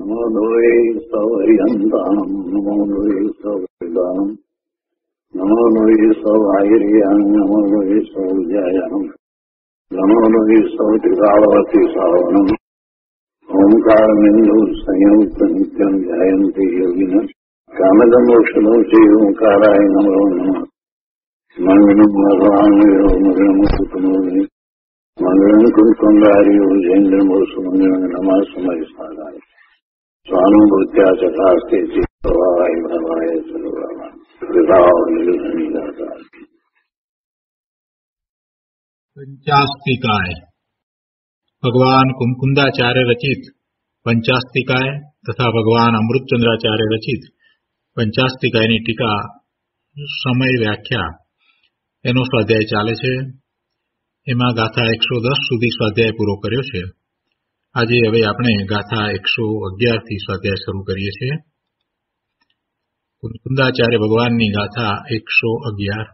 నమో నోయే సౌర్యంతానం నమో నోయే సౌదానం నమో నోయే సౌర్యానం నమో నోయే సౌజాయానం నమో నోయే సౌతిరావతి సావనం ఓంకారమిందు సంయుక్త నిత్యం జాయంతి యోగిన కామదమోక్షణం చేయంకారాయ నమో నమ మంగళం భగవాను మంగళం కుంకుందారి జైంద్రమోసు మంగళం నమా స్మరిస్తాను સ્વાનુભૂત્યા ચકાસ્તે ચિત્તવાય ભગવાન કુમકુંદાચાર્ય રચિત પંચાસ્તિકાય તથા ભગવાન અમૃતચંદ્રાચાર્ય રચિત પંચાસ્તિકાયની ટીકા સમય વ્યાખ્યા એનો સ્વાધ્યાય ચાલે છે એમાં ગાથા એકસો દસ સુધી સ્વાધ્યાય પૂરો કર્યો છે આજે હવે આપણે ગાથા એકસો અગિયારથી સ્વાધ્યાય શરૂ કરીએ છીએ. કુંદાચાર્ય ભગવાનની ગાથા એકસો અગિયાર.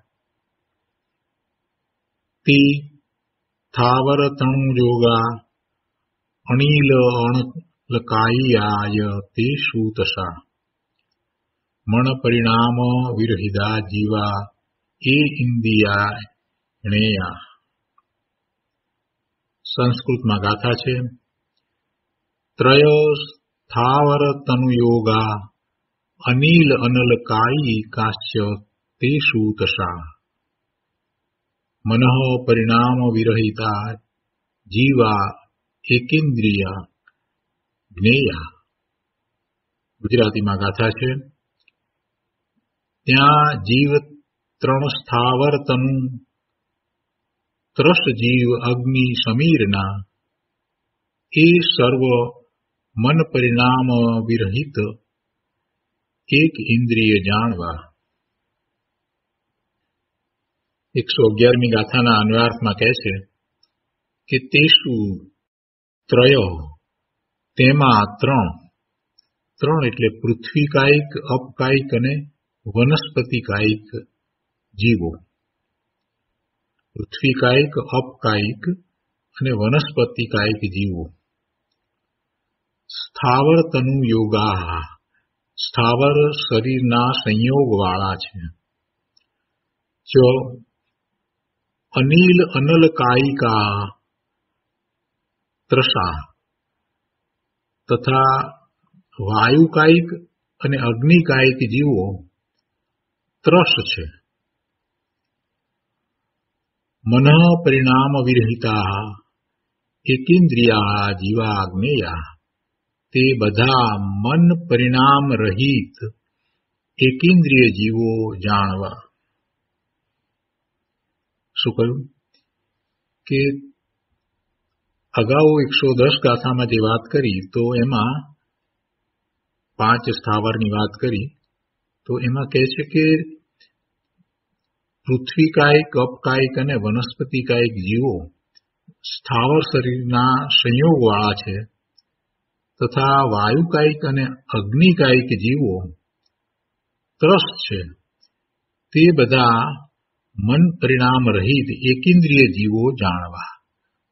તી થાવર તણુજોગા અણિલ અણલકાઈયાય તે શૂતસા. મણ પરિણામ વિરહિદા જીવા એ ઇન્દિયા સંસ્કૃતમાં ગાથા છે. ત્રય સ્થાવર તનુયોગા અનિલ અનલકાયી કાશ્ય તે શૂતસા મનઃ પરિણામ વિરહિતા જીવા એકેન્દ્રિયા જ્ઞેયા ગુજરાતીમાં ગાથા છે, ત્યાં જીવ ત્રણ સ્થાવર તનુ ત્રસ જીવ અગ્નિ સમીરના, એ સર્વ મન પરિણામ વિરહિત એક ઇન્દ્રિય જાણવા. એકસો અગિયારમી ગાથાના અન્વયાર્થમાં કહે છે કે તેસુ ત્રયો, તેમાં ત્રણ. ત્રણ એટલે પૃથ્વી કાયિક અપકાયિક અને વનસ્પતિ કાયિક જીવો. પૃથ્વી કાયિક અપકાયિક અને વનસ્પતિ કાયિક જીવો. સ્થાવર તનુ યોગા સ્થાવર શરીરના સંયોગવાળા છે. ચ અનિલ અનલ કાયિકા ત્રસા. તથા વાયુકાયિક અને અગ્નિકાયિક જીવો ત્રસ છે. મન પરિણામ વિરહિતા એકેન્દ્રિયા, જીવાગ્નેયા. તે બધા મન પરિણામ રહિત એકેન્દ્રિય જીવો જાણવા. શું કહ્યું? કે અગાઉ એકસો દસ ગાથામાં જે વાત કરી, તો એમાં પાંચ સ્થાવરની વાત કરી, તો એમાં કહે છે કે પૃથ્વી કાયિક અપકાયિક અને વનસ્પતિ કાયિક જીવો સ્થાવર શરીરના સંયોગવાળા છે. તથા વાયુકાયિક અને અગ્નિકાયિક જીવો ત્રસ્ત છે. તે બધા મન પરિણામ રહિત એકેન્દ્રિય જીવો જાણવા.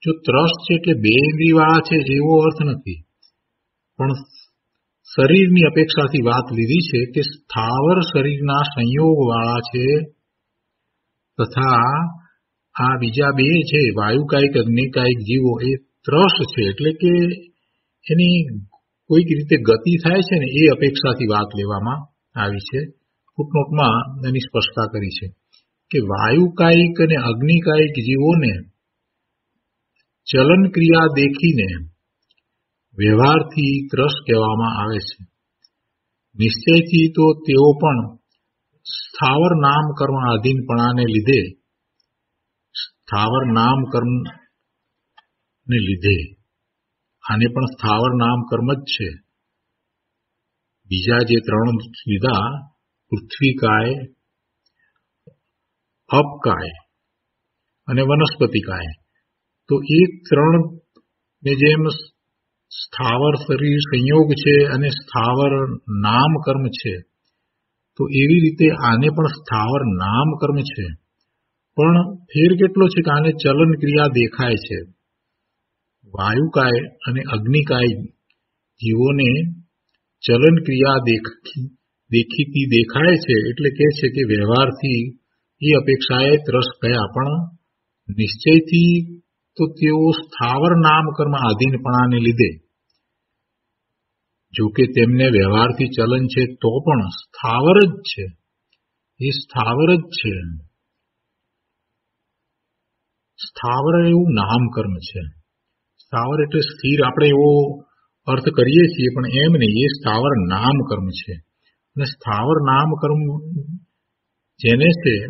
જો ત્રસ્ત છે એટલે બે ઇન્દ્રિયવાળા છે એવો અર્થ નથી. પણ શરીરની અપેક્ષાથી વાત લીધી છે કે સ્થાવર શરીરના સંયોગવાળા છે તથા આ બીજા બે છે, વાયુકાયિક, અગ્નિકાયિક જીવો, એ ત્રસ છે. એટલે કે એની કોઈક રીતે ગતિ થાય છે ને એ અપેક્ષાથી વાત લેવામાં આવી છે. ફૂટનોટમાં એની સ્પષ્ટતા કરી છે કે વાયુકાયિક અને અગ્નિકાયિક જીવોને ચલન ક્રિયા દેખીને વ્યવહારથી ત્રસ કહેવામાં આવે છે. નિશ્ચયથી તો તેઓ પણ સ્થાવર નામ કર્મ આધીનપણાને લીધે સ્થાવર નામ કર્મ ને લીધે આને પણ સ્થાવર નામ કર્મ જ છે. બીજા જે ત્રણ લીધા પૃથ્વીકાય, અપકાય અને વનસ્પતિકાય. તો એ ત્રણ ને જેમ સ્થાવર શરીર સંયોગ છે અને સ્થાવર નામ કર્મ છે, તો એવી રીતે આને પણ સ્થાવર નામ કર્મ છે. પણ ફેર કેટલો છે કે આને ચલન ક્રિયા દેખાય છે? વાયુકાય અને અગ્નિકાય જીવોને ચલન ક્રિયા દેખીતી દેખાય છે એટલે કહે છે કે વ્યવહારથી એ અપેક્ષાએ ત્રસ ગયા પણ નિશ્ચયથી તો તેઓ સ્થાવર નામકર્મ આધીનપણાને લીધે. જો કે તેમને વ્યવહારથી ચલન છે તો પણ સ્થાવર જ છે. એ સ્થાવર જ છે. સ્થાવર એવું નામકર્મ છે. સ્થાવર એટલે સ્થિર. આપણે એવો અર્થ કરીએ છીએ, પણ એમ નહીં. એ સ્થાવર નામકર્મ છે. અને સ્થાવર નામકર્મ જેને છે,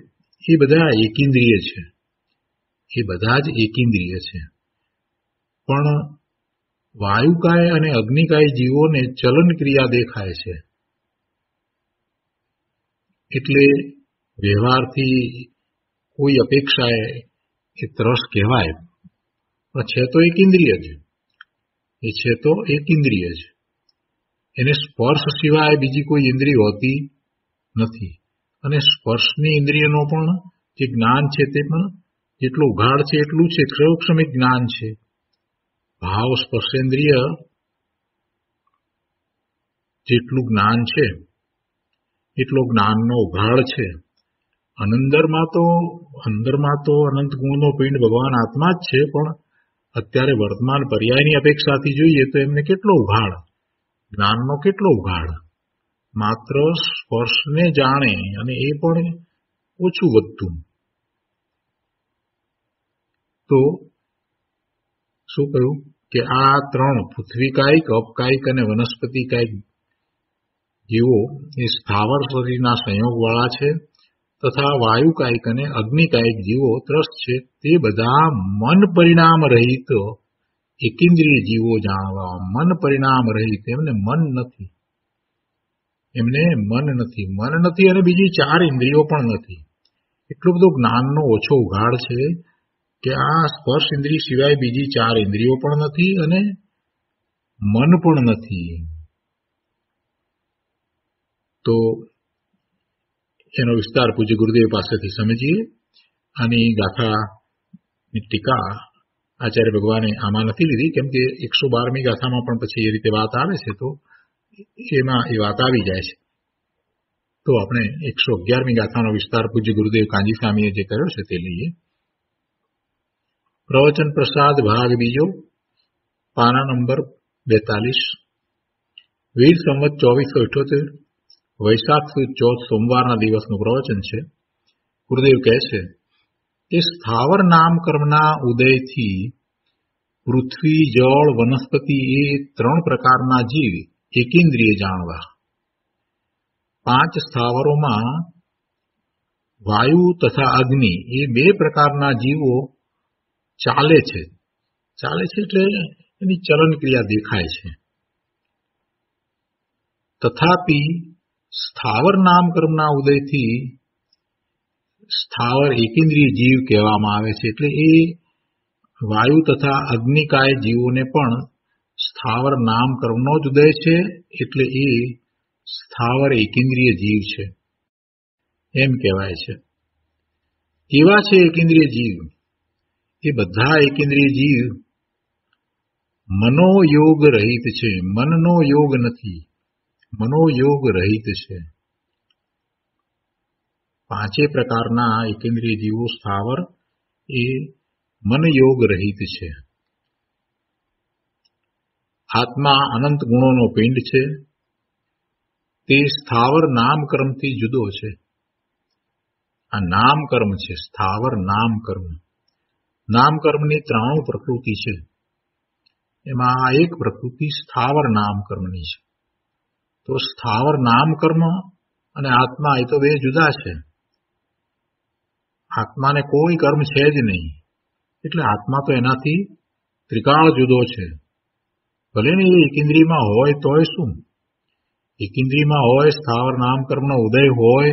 એ બધા એકેન્દ્રિય છે. એ બધા જ એકેન્દ્રિય છે. પણ વાયુકાય અને અગ્નિકાય જીવોને ચલન ક્રિયા દેખાય છે. એટલે વ્યવહારથી કોઈ અપેક્ષાએ એ ત્રસ કહેવાય. છે તો એક ઇન્દ્રિય જ એ છે તો એક ઇન્દ્રિય જ એને સ્પર્શ સિવાય બીજી કોઈ ઇન્દ્રિય હોતી નથી. અને સ્પર્શની ઇન્દ્રિયનો પણ જે જ્ઞાન છે તે પણ જેટલું ઉઘાડ છે એટલું છે સૌક્ષમિક જ્ઞાન છે. ભાવ સ્પર્શેન્દ્રિય જેટલું જ્ઞાન છે, એટલો જ્ઞાનનો ઉઘાડ છે. અનંદરમાં તો, અંદરમાં તો અનંત ગુણનો પિંડ ભગવાન આત્મા જ છે, પણ અત્યારે વર્તમાન પર્યાયની અપેક્ષાથી જોઈએ તો એમને કેટલો ઉઘાડ, જ્ઞાનનો કેટલો ઉઘાડ. માત્ર સ્પર્શને જાણે અને એ પણ ઓછું વધતું. તો શું કહ્યું? કે આ ત્રણ પૃથ્વીકાયિક અપકાયિક અને વનસ્પતિ કાયિક જીવો એ સ્થાવર શરીરના સંયોગવાળા છે. તથા વાયુકાયિક અને અગ્નિકાયિક જીવો ત્રસ્ત છે, તે બધા મન પરિણામ રહિત એકિન્દ્રિય જીવો જાણવા મન પરિણામ રહિત, એમને મન નથી. એમને મન નથી. મન નથી અને બીજી ચાર ઇન્દ્રિયો પણ નથી. એટલો બધો જ્ઞાનનો ઓછો ઉઘાડ છે કે આ સ્પર્શ ઇન્દ્રિય સિવાય બીજી ચાર ઇન્દ્રિયો પણ નથી અને મન પણ નથી. તો એનો વિસ્તાર પૂજ્ય ગુરુદેવ પાસેથી સમજીએ આની ગાથાની ટીકા આચાર્ય ભગવાને આમાં નથી લીધી કેમ કે એકસો બારમી ગાથામાં પણ પછી એ રીતે વાત આવે છે, તો એમાં એ વાત આવી જાય છે. તો આપણે એકસો અગિયારમી ગાથાનો વિસ્તાર પૂજ્ય ગુરુદેવ કાંજી સ્વામીએ જે કર્યો છે તે લઈએ. પ્રવચન પ્રસાદ ભાગ બીજો, પાના નંબર બેતાલીસ. વીર સંવત ચોવીસો અઠોતેર વૈશાખ સુદ ચોથ સોમવારના દિવસનું પ્રવચન છે. ગુરુદેવ કહે છે કે સ્થાવર નામકર્મના ઉદયથી પૃથ્વી, જળ, વનસ્પતિ એ ત્રણ પ્રકારના જીવ એકેન્દ્રિય જાણવા. પાંચ સ્થાવરોમાં વાયુ તથા અગ્નિ એ બે પ્રકારના જીવો ચાલે છે. ચાલે છે એટલે એની ચલન ક્રિયા દેખાય છે. તથાપી સ્થાવર નામકર્મના ઉદયથી સ્થાવર એકેન્દ્રિય જીવ કહેવામાં આવે છે. એટલે એ વાયુ તથા અગ્નિકાય જીવોને પણ સ્થાવર નામકર્મનો જ ઉદય છે, એટલે એ સ્થાવર એકેન્દ્રિય જીવ છે. એમ કહેવાય છે. એવા છે એકેન્દ્રિય જીવ. એ બધા એકેન્દ્રિય જીવ મનોયોગ રહિત છે. મનનો યોગ નથી. મનોયોગ રહિત છે. પાંચે પ્રકારના એકેન્દ્રીય જીવો સ્થાવર એ મનયોગ રહિત છે. આત્મા અનંત ગુણોનો પિંડ છે. તે સ્થાવર નામકર્મથી જુદો છે. આ નામકર્મ છે, સ્થાવર નામકર્મ. નામકર્મની ત્રાણું પ્રકૃતિ છે. એમાં આ એક પ્રકૃતિ સ્થાવર નામકર્મની છે. તો સ્થાવર નામ કર્મ અને આત્મા એ તો બે જુદા છે. આત્માને કોઈ કર્મ છે જ નહીં. એટલે આત્મા તો એનાથી ત્રિકાળ જુદો છે. ભલે ને એ એકેન્દ્રિયમાં હોય તોય શું? એકેન્દ્રિયમાં હોય, સ્થાવર નામકર્મનો ઉદય હોય,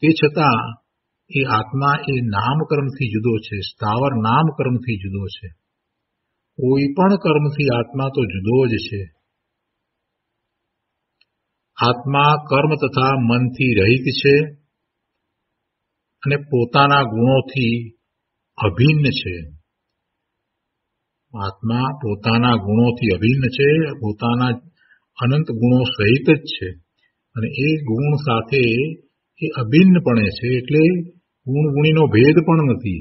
તે છતાં એ આત્મા એ નામકર્મથી જુદો છે, સ્થાવર નામકર્મથી જુદો છે. કોઈ પણ કર્મથી આત્મા તો જુદો જ છે. આત્મા, કર્મ તથા મનથી રહિત છે અને પોતાના ગુણોથી અભિન્ન છે. આત્મા પોતાના ગુણોથી અભિન્ન છે, પોતાના અનંત ગુણો સહિત જ છે. અને એ ગુણ સાથે એ અભિન્નપણે છે, એટલે ગુણ ગુણીનો ભેદ પણ નથી.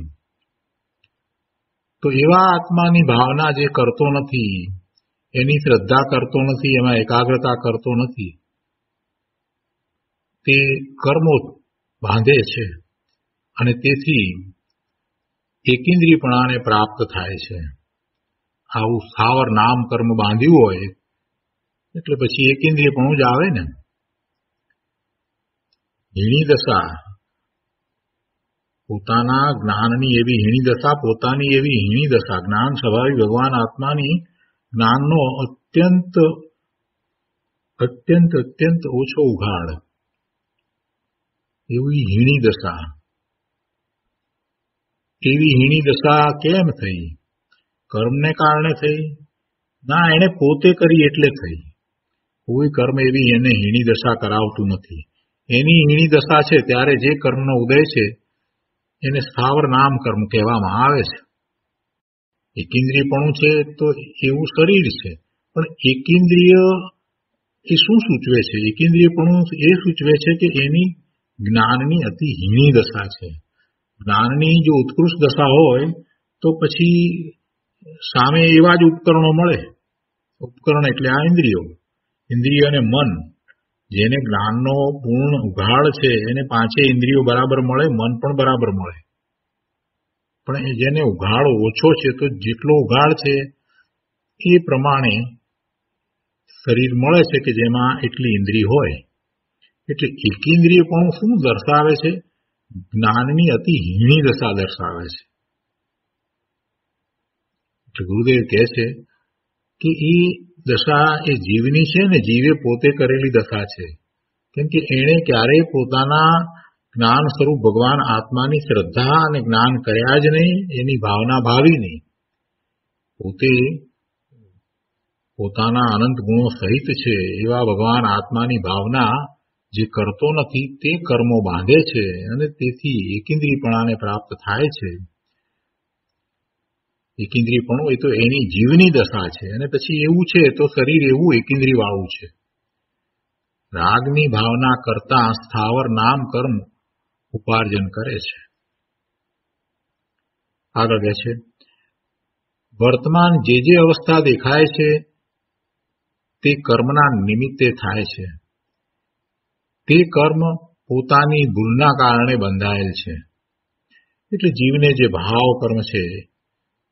તો એવા આત્માની ભાવના જે કરતો નથી, એની શ્રદ્ધા કરતો નથી, એમાં એકાગ્રતા કરતો નથી. તે કર્મો બાંધે છે અને તેથી એકેન્દ્રીયપણાને પ્રાપ્ત થાય છે. આવું સ્થાવર નામ કર્મ બાંધ્યું હોય, એટલે પછી એકેન્દ્રીયપણું જ આવે ને. હીણી દશા. પોતાના જ્ઞાનની એવી હીણી દશા, પોતાની એવી હીણી દશા. જ્ઞાન સ્વભાવી ભગવાન આત્માની જ્ઞાનનો અત્યંત અત્યંત અત્યંત ઓછો ઉઘાડ. એવી હીણી દશા. એવી હીણી દશા કેમ થઈ? કર્મને કારણે થઈ? ના એને પોતે કરી એટલે થઈ. કોઈ કર્મ એવી એને હીણી દશા કરાવતું નથી. એની હીણી દશા છે, ત્યારે જે કર્મનો ઉદય છે, એને સ્થાવર નામ કર્મ કહેવામાં આવે છે. એકેન્દ્રિયપણું છે, તો એવું શરીર છે. પણ એકેન્દ્રિય એ શું સૂચવે છે? એકેન્દ્રિયપણું એ સૂચવે છે કે એની જ્ઞાનની અતિ હીણી દશા છે. જ્ઞાનની જો ઉત્કૃષ્ટ દશા હોય, તો પછી સામે એવા જ ઉપકરણો મળે. ઉપકરણ એટલે આ ઇન્દ્રિયો. ઇન્દ્રિય અને મન. જેને જ્ઞાનનો પૂર્ણ ઉઘાડ છે, એને પાંચે ઇન્દ્રિયો બરાબર મળે, મન પણ બરાબર મળે. પણ જેને ઉઘાડ ઓછો છે, તો જેટલો ઉઘાડ છે, એ પ્રમાણે શરીર મળે છે કે જેમાં એટલી ઇન્દ્રિય હોય. એટલે એકેન્દ્રિયપણું શું દર્શાવે છે? જ્ઞાનની અતિ હીણી દશા દર્શાવે છે. ગુરુદેવ કહે છે કે એ દશા એ જીવની છે ને જીવે પોતે કરેલી દશા છે. કેમ કે એણે ક્યારેય પોતાના જ્ઞાન સ્વરૂપ ભગવાન આત્માની શ્રદ્ધા અને જ્ઞાન કર્યા જ નહીં, એની ભાવના ભાવી નહીં. પોતે પોતાના અનંત ગુણો સહિત છે એવા ભગવાન આત્માની ભાવના જે કરતો નથી, તે કર્મો બાંધે છે અને તેથી એકેન્દ્રીયપણાને પ્રાપ્ત થાય છે. એકેન્દ્રીયપણું એ તો એની જીવની દશા છે અને પછી એવું છે તો શરીર એવું એકેન્દ્રી વાળું છે. રાગની ભાવના કરતા સ્થાવર નામ કર્મ ઉપાર્જન કરે છે. આગળ કહે છે, વર્તમાન જે જે અવસ્થા દેખાય છે તે કર્મના નિમિત્તે થાય છે. તે કર્મ પોતાની ભૂલના કારણે બંધાયેલ છે. એટલે જીવને જે ભાવ કર્મ છે,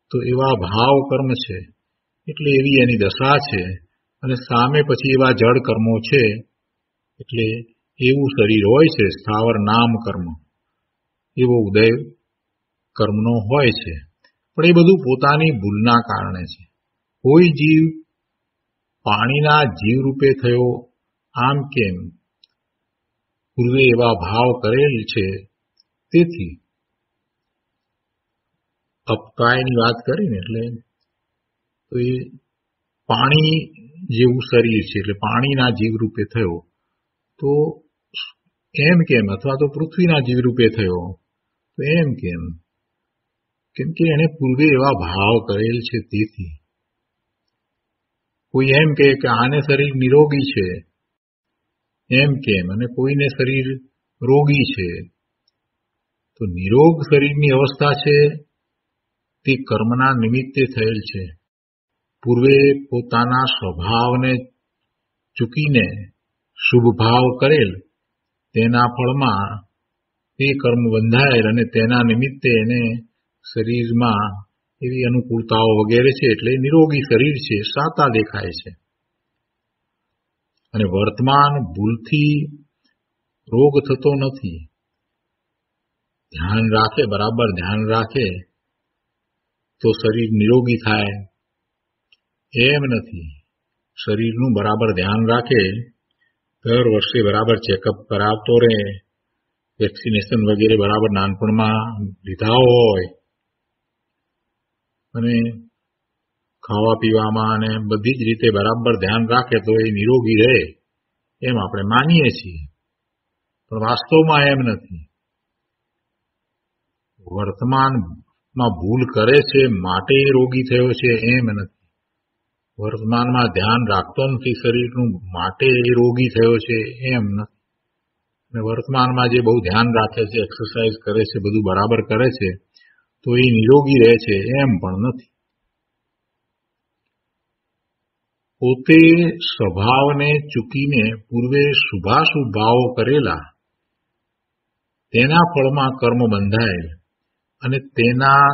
તો એવા ભાવ કર્મ છે, એટલે એવી એની દશા છે અને સામે પછી એવા જળ કર્મો છે, એટલે એવું શરીર હોય છે, સ્થાવર નામ કર્મ, એવો ઉદય કર્મનો હોય છે. પણ એ બધું પોતાની ભૂલના કારણે છે. કોઈ જીવ પાણીના જીવ રૂપે થયો, આમ કેમ? પૂર્વે એવા ભાવ કરેલ છે. તેથી અપકાયની વાત કરીને એટલે તો એ પાણી જેવું શરીર છે, એટલે પાણીના જીવ રૂપે થયો. તો એમ કેમ? અથવા તો પૃથ્વીના જીવ રૂપે થયો. તો એમ કેમ? કેમ કે એને પૂર્વે એવા ભાવ કરેલ છે તેથી. કોઈ એમ કે આને શરીર નિરોગી છે. એમ કેમ અને કોઈને શરીર રોગી છે. તો નિરોગ શરીરની અવસ્થા છે, તે કર્મના નિમિત્તે થયેલ છે. પૂર્વે પોતાના સ્વભાવને ચૂકીને શુભ ભાવ કરેલ, તેના ફળમાં તે કર્મ બંધાયેલ અને તેના નિમિત્તે એને શરીરમાં એવી અનુકૂળતાઓ વગેરે છે, એટલે નિરોગી શરીર છે, સાતા દેખાય છે. અને વર્તમાન ભૂલથી રોગ થતો નથી. ધ્યાન રાખે, બરાબર ધ્યાન રાખે, તો શરીર નિરોગી થાય. એમ નથી. શરીરનું બરાબર ધ્યાન રાખે, દર વર્ષે બરાબર ચેકઅપ કરાવતો રહે વેક્સિનેશન વગેરે બરાબર નાનપણમાં લીધા હોય. અને ખાવા પીવામાં અને બધી જ રીતે બરાબર ધ્યાન રાખે તો એ નિરોગી રહે, એમ આપણે માનીએ છીએ. પણ વાસ્તવમાં એમ નથી. વર્તમાનમાં ભૂલ કરે છે, માટે રોગી થયો છે, એમ નથી. વર્તમાનમાં ધ્યાન રાખતો નથી શરીરનું, માટે એ રોગી થયો છે, એમ નથી. અને વર્તમાનમાં જે બહુ ધ્યાન રાખે છે, એક્સરસાઇઝ કરે છે, બધું બરાબર કરે છે, તો એ નિરોગી રહે છે, એમ પણ નથી. પોતે સ્વભાવને ચૂકીને પૂર્વે શુભાશુભ ભાવો કરેલા, તેના ફળમાં કર્મ બંધાયેલ અને તેના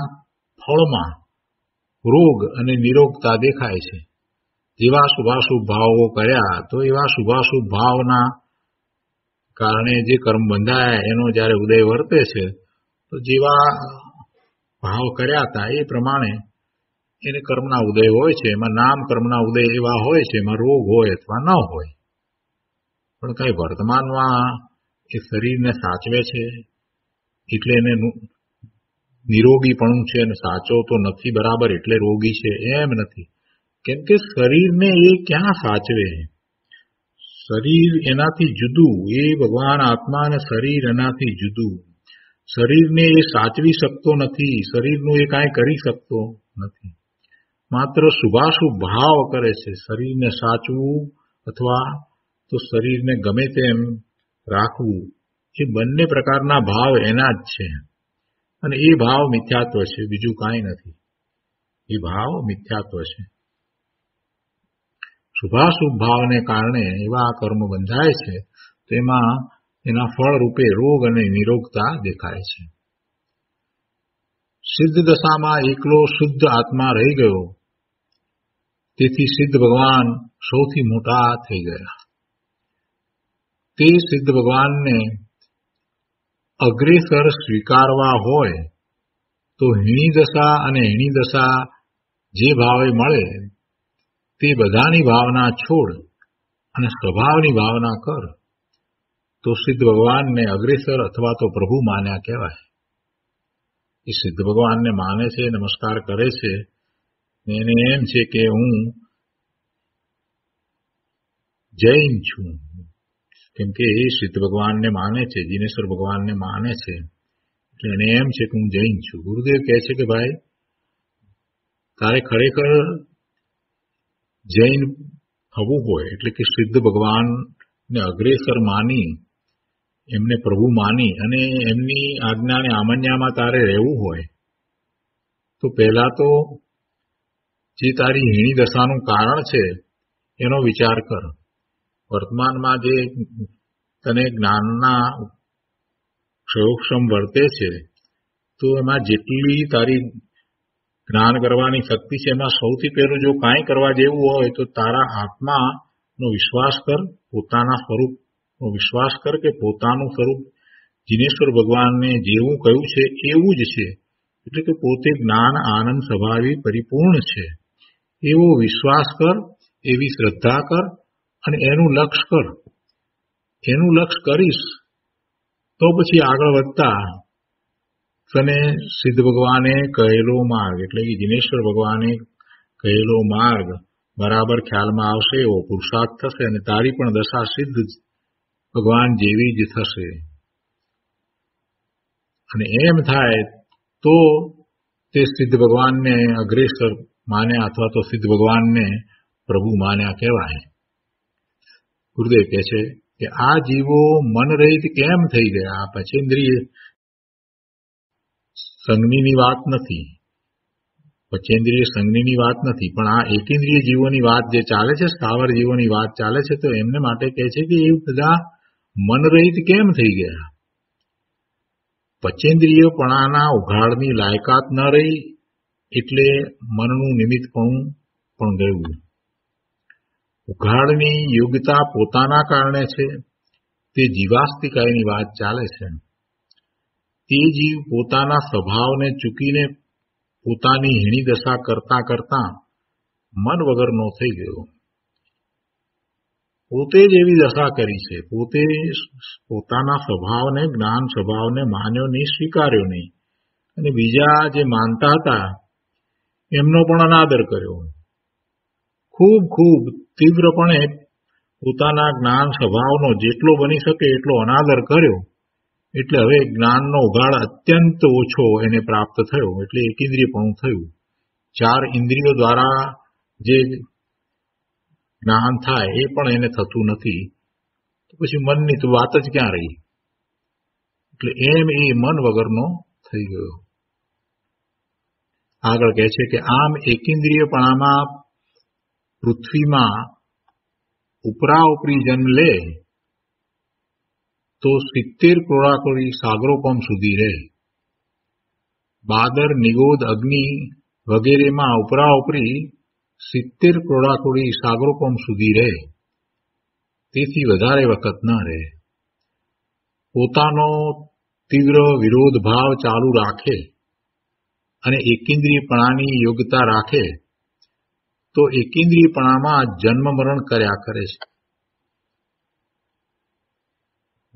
ફળમાં રોગ અને નિરોગતા દેખાય છે. જેવા શુભાશુભ ભાવો કર્યા, તો એવા શુભાશુભ ભાવના કારણે જે કર્મ બંધાયા, એનો જ્યારે ઉદય વર્તે છે, તો જેવા ભાવ કર્યા હતા એ પ્રમાણે એને કર્મના ઉદય હોય છે, એમાં નામ કર્મના ઉદય એવા હોય છે, એમાં રોગ હોય અથવા ન હોય. પણ કઈ વર્તમાનમાં એ શરીરને સાચવે છે, એટલે એને નિરોગીપણું છે અને સાચો તો નથી બરાબર, એટલે રોગી છે, એમ નથી. કેમ કે શરીરને એ ક્યાં સાચવે? શરીર એનાથી જુદું, એ ભગવાન આત્મા અને શરીર એનાથી જુદું. શરીરને એ સાચવી શકતો નથી, શરીરનું એ કાંઈ કરી શકતો નથી. માત્ર શુભાશુભ ભાવ કરે છે, શરીરને સાચવું અથવા તો શરીરને ગમે તેમ રાખવું, એ બંને પ્રકારના ભાવ એના જ છે. અને એ ભાવ મિથ્યાત્વ છે, બીજું કાંઈ નથી. એ ભાવ મિથ્યાત્વ છે. શુભાશુભ ભાવને કારણે એવા કર્મ બંધાય છે તેમાં એના ફળ રૂપે રોગ અને નિરોગતા દેખાય છે. સિદ્ધ દશામાં એકલો શુદ્ધ આત્મા રહી ગયો. તેથી સિદ્ધ ભગવાન સૌથી મોટા થઈ ગયા. તે સિદ્ધ ભગવાનને અગ્રેસર સ્વીકારવા હોય, તો હીણી દશા અને હીણી દશા જે ભાવે મળે, તે બધાની ભાવના છોડ અને સ્વભાવની ભાવના કર, તો સિદ્ધ ભગવાનને અગ્રેસર અથવા તો પ્રભુ માન્યા કહેવાય. એ સિદ્ધ ભગવાનને માને છે, નમસ્કાર કરે છે એને એમ છે કે હું જૈન છું કેમ કે એ સિદ્ધ ભગવાનને માને છે જીનેશ્વર ભગવાનને માને છે એટલે એને એમ છે કે હું જૈન છું ગુરુદેવ કહે છે કે ભાઈ તારે ખરેખર જૈન થવું હોય એટલે કે સિદ્ધ ભગવાનને અગ્રેસર માની એમને પ્રભુ માની અને એમની આજ્ઞાને આમન્યામાં તારે રહેવું હોય. તો પહેલા તો જે તારી હીણી દશાનું કારણ છે, એનો વિચાર કર. વર્તમાનમાં જે તને જ્ઞાનના ક્ષયોક્ષમ વર્તે છે, તો એમાં જેટલી તારી જ્ઞાન કરવાની શક્તિ છે, એમાં સૌથી પહેલું જો કાંઈ કરવા જેવું હોય, તો તારા આત્માનો વિશ્વાસ કર, પોતાના સ્વરૂપનો વિશ્વાસ કર કે પોતાનું સ્વરૂપ જીનેશ્વર ભગવાનને જેવું કહ્યું છે, એવું જ છે. એટલે કે પોતે જ્ઞાન આનંદ સ્વભાવી પરિપૂર્ણ છે. એવો વિશ્વાસ કર, એવી શ્રદ્ધા કર અને એનું લક્ષ કર. એનું લક્ષ કરીશ તો પછી આગળ વધતા તને સિદ્ધ ભગવાને કહેલો માર્ગ, એટલે કે દિનેશ્વર ભગવાને કહેલો માર્ગ, બરાબર ખ્યાલમાં આવશે, એવો પુરુષાર્થ થશે અને તારી પણ દશા સિદ્ધ ભગવાન જેવી જ થશે. અને એમ થાય તો તે સિદ્ધ ભગવાનને અગ્રેસર માન્યા અથવા તો સિદ્ધ ભગવાનને પ્રભુ માન્યા કહેવાય. ગુરુદેવ કહે છે કે આ જીવો મન રહિત કેમ થઈ ગયા? પચેન્દ્રિય સંજ્ઞીની વાત નથી. પચેન્દ્રિય સંજ્ઞીની વાત નથી. પણ આ એકેન્દ્રિય જીવોની વાત જે ચાલે છે, સ્થાવર જીવોની વાત ચાલે છે, તો એમને માટે કહે છે કે એ બધા મન રહિત કેમ થઈ ગયા? પચેન્દ્રિયપણાના ઉઘાડની લાયકાત ન રહી એટલે મનનું નિમિત્તપણું પણ ગયું ઉઘાડની યોગ્યતા પોતાના કારણે છે. તે જીવાસ્તિકાયની વાત ચાલે છે. તે જીવ પોતાના સ્વભાવને ચૂકીને પોતાની હીણી દશા કરતા કરતા મન વગરનો થઈ ગયો. પોતે જ એવી દશા કરી છે. પોતે પોતાના સ્વભાવને, જ્ઞાન સ્વભાવને માન્યો નહીં સ્વીકાર્યો નહીં. અને બીજા જે માનતા હતા એમનો પણ અનાદર કર્યો ખૂબ ખૂબ તીવ્રપણે પોતાના જ્ઞાન સ્વભાવનો જેટલો બની શકે એટલો અનાદર કર્યો. એટલે હવે જ્ઞાનનો ઉઘાડ અત્યંત ઓછો એને પ્રાપ્ત થયો, એટલે એકેન્દ્રિયપણું થયું. ચાર ઇન્દ્રિયો દ્વારા જે જ્ઞાન થાય એ પણ એને થતું નથી. તો પછી મનની તો વાત જ ક્યાં રહી? એટલે એમ એ મન વગરનો થઈ ગયો. આગળ કહે છે કે આમ એકેન્દ્રિયપણામાં પૃથ્વીમાં ઉપરા ઉપરી જન્મ લે, તો સિત્તેર કરોડાકોડી સાગરોપમ સુધી રહે બાદર, નિગોદ, અગ્નિ વગેરેમાં ઉપરા ઉપરી સિત્તેર કરોડાકોડી સાગરોપમ સુધી રહે. તેથી વધારે વખત ન રહે. પોતાનો તીવ્ર વિરોધ ભાવ ચાલુ રાખે. અને એકેન્દ્રિયપણાની યોગ્યતા રાખે, તો એકેન્દ્રિયપણામાં જન્મ મરણ કર્યા કરે છે.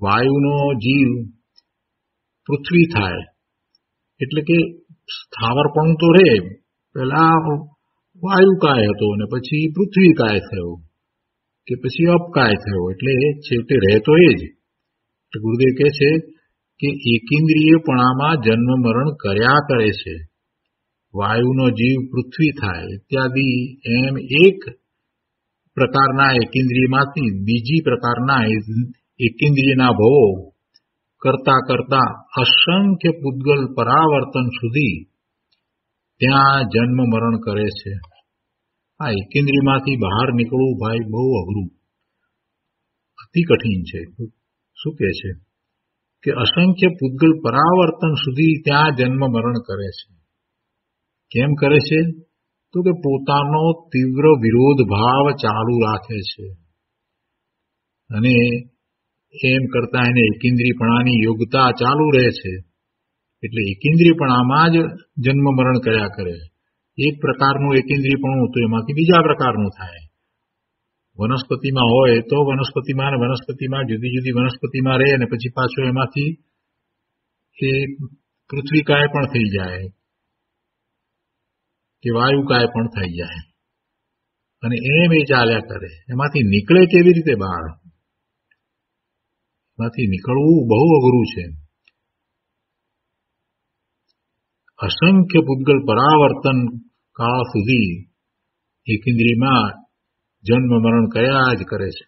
વાયુનો જીવ પૃથ્વી થાય, એટલે કે સ્થાવરપણું તો રહે પેલા વાયુ કાય હતો અને પછી પૃથ્વી કાય થયો, કે પછી અપકાય થયો, એટલે છેવટે રહેતો એ જ. ગુરુદેવ કહે છે કે એકેન્દ્રિયપણામાં જન્મ મરણ કર્યા કરે છે. વાયુનો જીવ પૃથ્વી થાય ઇત્યાદિ એમ એક પ્રકારના એકેન્દ્રિયમાંથી બીજી પ્રકારના એકેન્દ્રિયના ભવો કરતા કરતા અસંખ્ય પૂતગલ પરાવર્તન સુધી ત્યાં જન્મ મરણ કરે છે. આ એકેન્દ્રિયમાંથી બહાર નીકળવું ભાઈ બહુ અઘરું, અતિ કઠિન છે. શું કે છે? કે અસંખ્ય પૂતગલ પરાવર્તન સુધી ત્યાં જન્મ મરણ કરે છે. કેમ કરે છે? તો કે પોતાનો તીવ્ર વિરોધ ભાવ ચાલુ રાખે છે. અને એમ કરતા એને એકેન્દ્રીયપણાની યોગ્યતા ચાલુ રહે છે. એટલે એકેન્દ્રીયપણામાં જ જન્મ મરણ કર્યા કરે. એક પ્રકારનું એકેન્દ્રીયપણું તો એમાંથી બીજા પ્રકારનું થાય. વનસ્પતિમાં હોય તો વનસ્પતિમાં અને વનસ્પતિમાં જુદી જુદી વનસ્પતિમાં રહે અને પછી પાછો એમાંથી એ પૃથ્વીકાય પણ થઈ જાય. કે વાયુ કાય પણ થઈ જાય. અને એમ એ ચાલ્યા કરે. એમાંથી નીકળે કેવી રીતે બહાર એમાંથી નીકળવું બહુ અઘરું છે. અસંખ્ય પૂતગલ પરાવર્તન કાળ સુધી એકિન્દ્રીમાં જન્મ મરણ કયા જ કરે છે.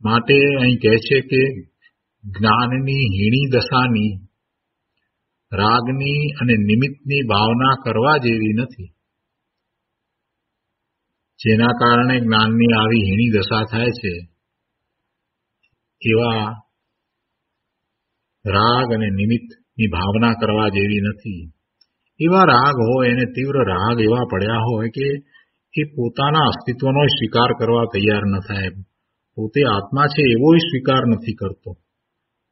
માટે અહીં કહે છે કે જ્ઞાનની હીણી દશાની રાગની અને નિમિત્તની ભાવના કરવા જેવી નથી. જેના કારણે જ્ઞાનની આવી હીણી દશા થાય છે. એવા રાગ અને નિમિત્તની ભાવના કરવા જેવી નથી. એવા રાગ હોય એને તીવ્ર રાગ એવા પડ્યા હોય કે એ પોતાના અસ્તિત્વનો સ્વીકાર કરવા તૈયાર ન થાય. પોતે આત્મા છે, એવો સ્વીકાર નથી કરતો.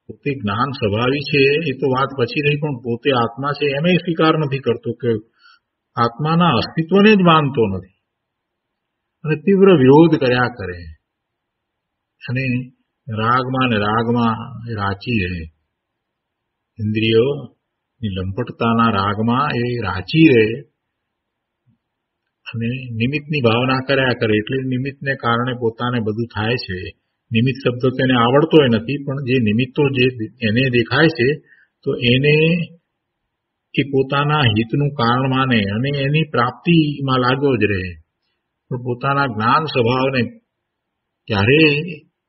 પોતે જ્ઞાન સ્વભાવી છે, એ તો વાત પછી રહી, પણ પોતે આત્મા છે, એમે સ્વીકાર નથી કરતો કે આત્માના અસ્તિત્વને જ માનતો નથી. અને તીવ્ર વિરોધ કર્યા કરે. અને રાગમાં ને રાગમાં રાચી રહે. ઇન્દ્રિયો લંપટતાના રાગમાં એ રાચી રહે. અને નિમિત્તની ભાવના કર્યા કરે, એટલે નિમિત્તને કારણે પોતાને બધું થાય છે. નિમિત્ત શબ્દ તેને આવડતો નથી, પણ જે નિમિત્તો જે એને દેખાય છે, તો એને એ પોતાના હિતનું કારણ માને અને એની પ્રાપ્તિમાં લાગ્યો જ રહે. પણ પોતાના જ્ઞાન સ્વભાવને ક્યારે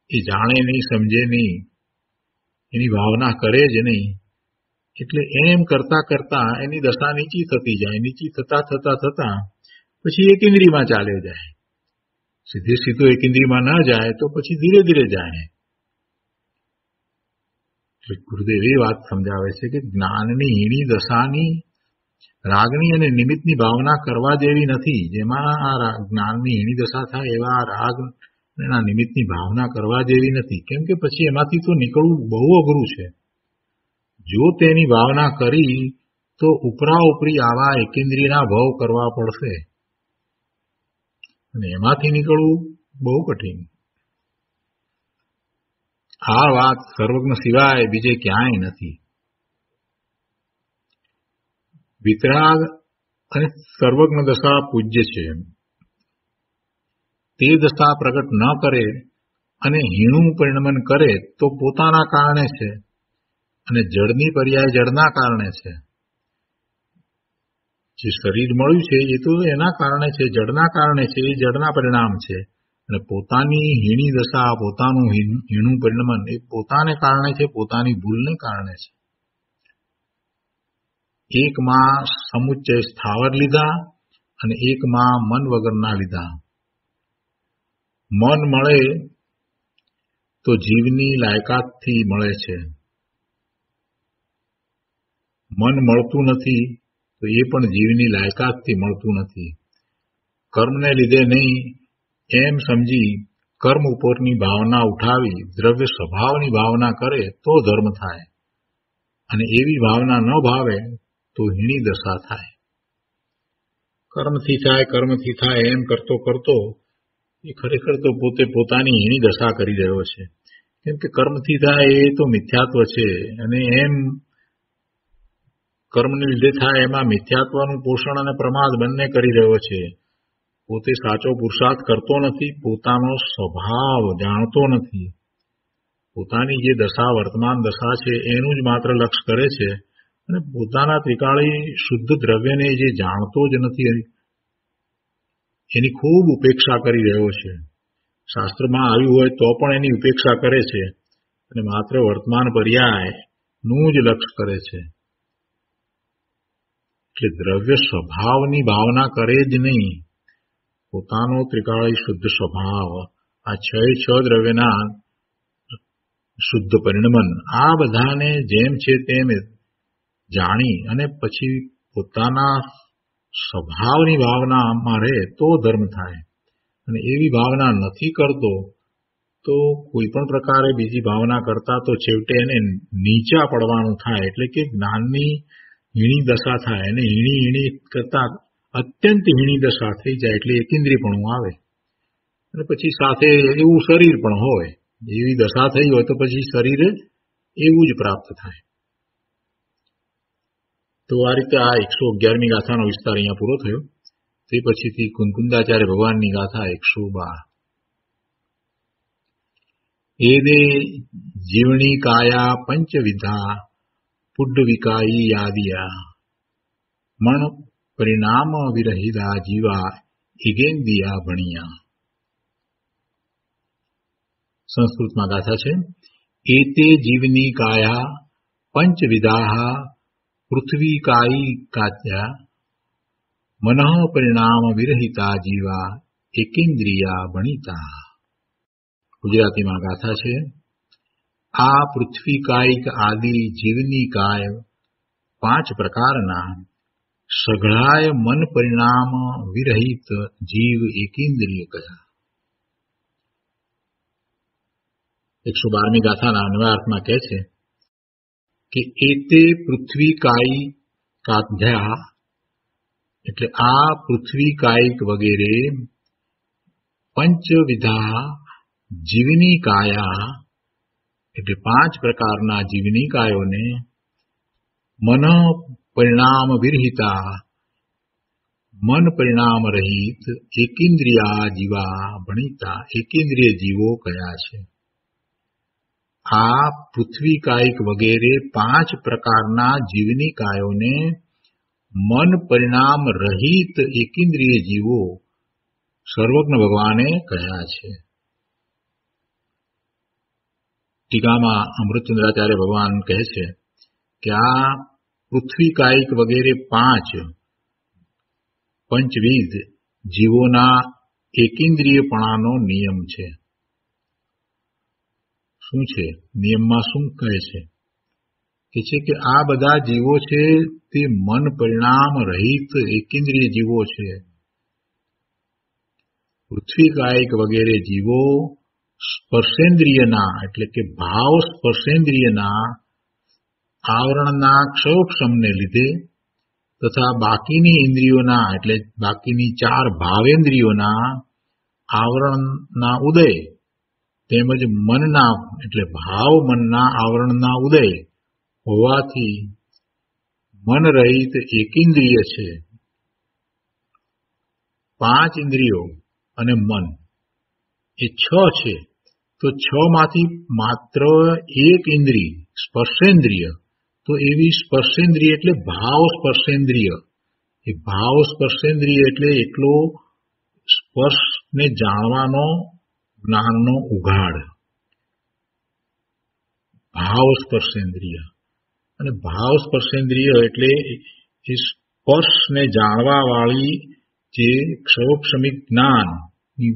એ જાણે નહીં, સમજે નહીં, એની ભાવના કરે જ નહીં. એટલે એમ કરતા કરતા એની દશા નીચી થતી જાય, નીચી થતા થતા થતા પછી એક ઇન્દ્રિયમાં ચાલ્યો જાય. સીધે સીધો એક ઇન્દ્રિયમાં ના જાય તો પછી ધીરે ધીરે જાય ગુરુદેવ એ વાત સમજાવે છે કે જ્ઞાનની હીણી દશાની રાગની અને નિમિત્તની ભાવના કરવા જેવી નથી જેમાં આ જ્ઞાનની હીણી દશા થાય એવા રાગ એના નિમિત્તની ભાવના કરવા જેવી નથી કેમ કે પછી એમાંથી તો નીકળવું બહુ અઘરું છે જો તેની ભાવના કરી તો ઉપરા ઉપરી આવા એકેન્દ્રિયના ભાવ કરવા પડશે અને એમાંથી નીકળવું બહુ કઠિન. આ વાત સર્વજ્ઞ સિવાય બીજે ક્યાંય નથી. વિતરાગ અને સર્વજ્ઞ દશા પૂજ્ય છે. તે દશા પ્રગટ ન કરે અને હીણું પરિણમન કરે તો પોતાના કારણે છે અને જળની પર્યાય જળના કારણે છે. જે શરીર મળ્યું છે, એ તો એના કારણે છે જળના કારણે છે, એ જળના પરિણામ છે. અને પોતાની હીણી દશા, પોતાનું હીણું પરિણમન એ પોતાને કારણે છે, પોતાની ભૂલને કારણે છે. એકમાં સમુચ્ચય સ્થાવર લીધા અને એકમાં મન વગરના લીધા. મન મળે તો જીવની લાયકાતથી મળે છે. મન મળતું નથી તો એ પણ જીવની લાયકાતથી મળતું નથી. કર્મને લીધે નહીં, એમ સમજી કર્મ ઉપરની ભાવના ઉઠાવી દ્રવ્ય સ્વભાવની ભાવના કરે તો ધર્મ થાય. અને એવી ભાવના ન ભાવે તો હીણી દશા થાય. કર્મથી થાય કર્મથી થાય, એમ કરતો કરતો એ ખરેખર તો પોતે પોતાની હીણી દશા કરી રહ્યો છે. કેમ કે કર્મથી થાય એ તો મિથ્યાત્વ છે અને એમ કર્મને લીધે થાય એમાં મિથ્યાત્વનું પોષણ અને પ્રમાદ બંને કરી રહ્યો છે. પોતે સાચો પુરુષાર્થ કરતો નથી, પોતાનો સ્વભાવ જાણતો નથી. પોતાની જે દશા, વર્તમાન દશા છે, એનું જ માત્ર લક્ષ કરે છે અને પોતાના ત્રિકાળી શુદ્ધ દ્રવ્યને જે જાણતો જ નથી, એની ખૂબ ઉપેક્ષા કરી રહ્યો છે. શાસ્ત્રમાં આવ્યું હોય તો પણ એની ઉપેક્ષા કરે છે અને માત્ર વર્તમાન પર્યાયનું જ લક્ષ કરે છે. એટલે દ્રવ્ય સ્વભાવની ભાવના કરે જ નહીં. પોતાનો ત્રિકાળી શુદ્ધ સ્વભાવ, આ છ છ દ્રવ્યના શુદ્ધ પરિણમન, આ બધાને જેમ છે તેમ જાણી અને પછી પોતાના સ્વભાવની ભાવનામાં રહે તો ધર્મ થાય. અને એવી ભાવના નથી કરતો, તો કોઈ પણ પ્રકારે બીજી ભાવના કરતા તો છેવટે એને નીચા પડવાનું થાય. એટલે કે જ્ઞાનની હીણી દશા થાય અને હીણી હીણી કરતા અત્યંત હીણી દશા થઈ જાય એટલે એકેન્દ્રીયપણું આવે. અને પછી સાથે એવું શરીર પણ હોય. એવી દશા થઈ હોય તો પછી શરીર એવું જ પ્રાપ્ત થાય. તો આ રીતે આ એકસો અગિયારમી ગાથાનો વિસ્તાર અહીંયા પૂરો થયો. તે પછીથી કુંકુંદાચાર્ય ભગવાનની ગાથા એકસો બાર. એદે જીવણી કાયા પંચવિધા પુડ્ડવિકાઈ યાદિયા મણ પરિણામ વિરહિતા જીવા ઇગેન્દિયા ભણિયા સંસ્કૃતમાં ગાથા છે એતે જીવની કાયા પંચવિધા પૃથ્વી કાયી કાત્યા મનઃ પરિણામ વિરહિતા જીવા એકેન્દ્રિયા ભણિતા ગુજરાતીમાં ગાથા છે આ પૃથ્વી કાયિક આદિ જીવની કાય પાંચ પ્રકારના સઘળાય મન પરિણામ વિરહિત જીવ એકેન્દ્રિય કયા. એકસો બારમી ગાથાના અન્વયાર્થમાં કહે છે કે એતે પૃથ્વી કાયી કાધ્યા એટલે આ પૃથ્વી કાયિક વગેરે પંચવિધા જીવની કાયા એટલે પાંચ પ્રકારના જીવનિકાયોને મન પરિણામ વિરહિતા મન પરિણામ રહિત એકેન્દ્રિયા જીવા ભણિતા એકેન્દ્રિય જીવો કયા છે આ પૃથ્વી કાયિક વગેરે પાંચ પ્રકારના જીવની કાયોને મન પરિણામ રહિત એકેન્દ્રિય જીવો સર્વજ્ઞ ભગવાને કહ્યા છે ટીકામાં અમૃતચંદ્રાચાર્ય ભગવાન કહે છે કે આ પૃથ્વી કાયિક વગેરે પાંચ પંચવિધ જીવોના એકેન્દ્રિયપણાનો નિયમ છે. શું છે? નિયમમાં શું કહે છે? કે છે કે આ બધા જીવો છે તે મન પરિણામ રહિત એકેન્દ્રિય જીવો છે. પૃથ્વી કાયિક વગેરે જીવો સ્પર્શેન્દ્રિયના, એટલે કે ભાવ સ્પર્શેન્દ્રિયના આવરણના ક્ષયોક્ષમને લીધે તથા બાકીની ઇન્દ્રિયોના, એટલે બાકીની ચાર ભાવેન્દ્રિયોના આવરણના ઉદય તેમજ મનના, એટલે ભાવ મનના આવરણના ઉદય હોવાથી મન રહિત એકેન્દ્રિય છે. પાંચ ઇન્દ્રિયો અને મન એ છ છે. તો છ માંથી માત્ર એક ઇન્દ્રિય, સ્પર્શેન્દ્રિય, તો એવી સ્પર્શેન્દ્રિય એટલે ભાવ સ્પર્શેન્દ્રિય. એ ભાવ સ્પર્શેન્દ્રિય એટલે એટલો સ્પર્શને જાણવાનો જ્ઞાનનો ઉઘાડ. ભાવ સ્પર્શેન્દ્રિય. અને ભાવ સ્પર્શેન્દ્રિય એટલે એ સ્પર્શને જાણવા વાળી જે ક્ષયોક્ષમિક જ્ઞાન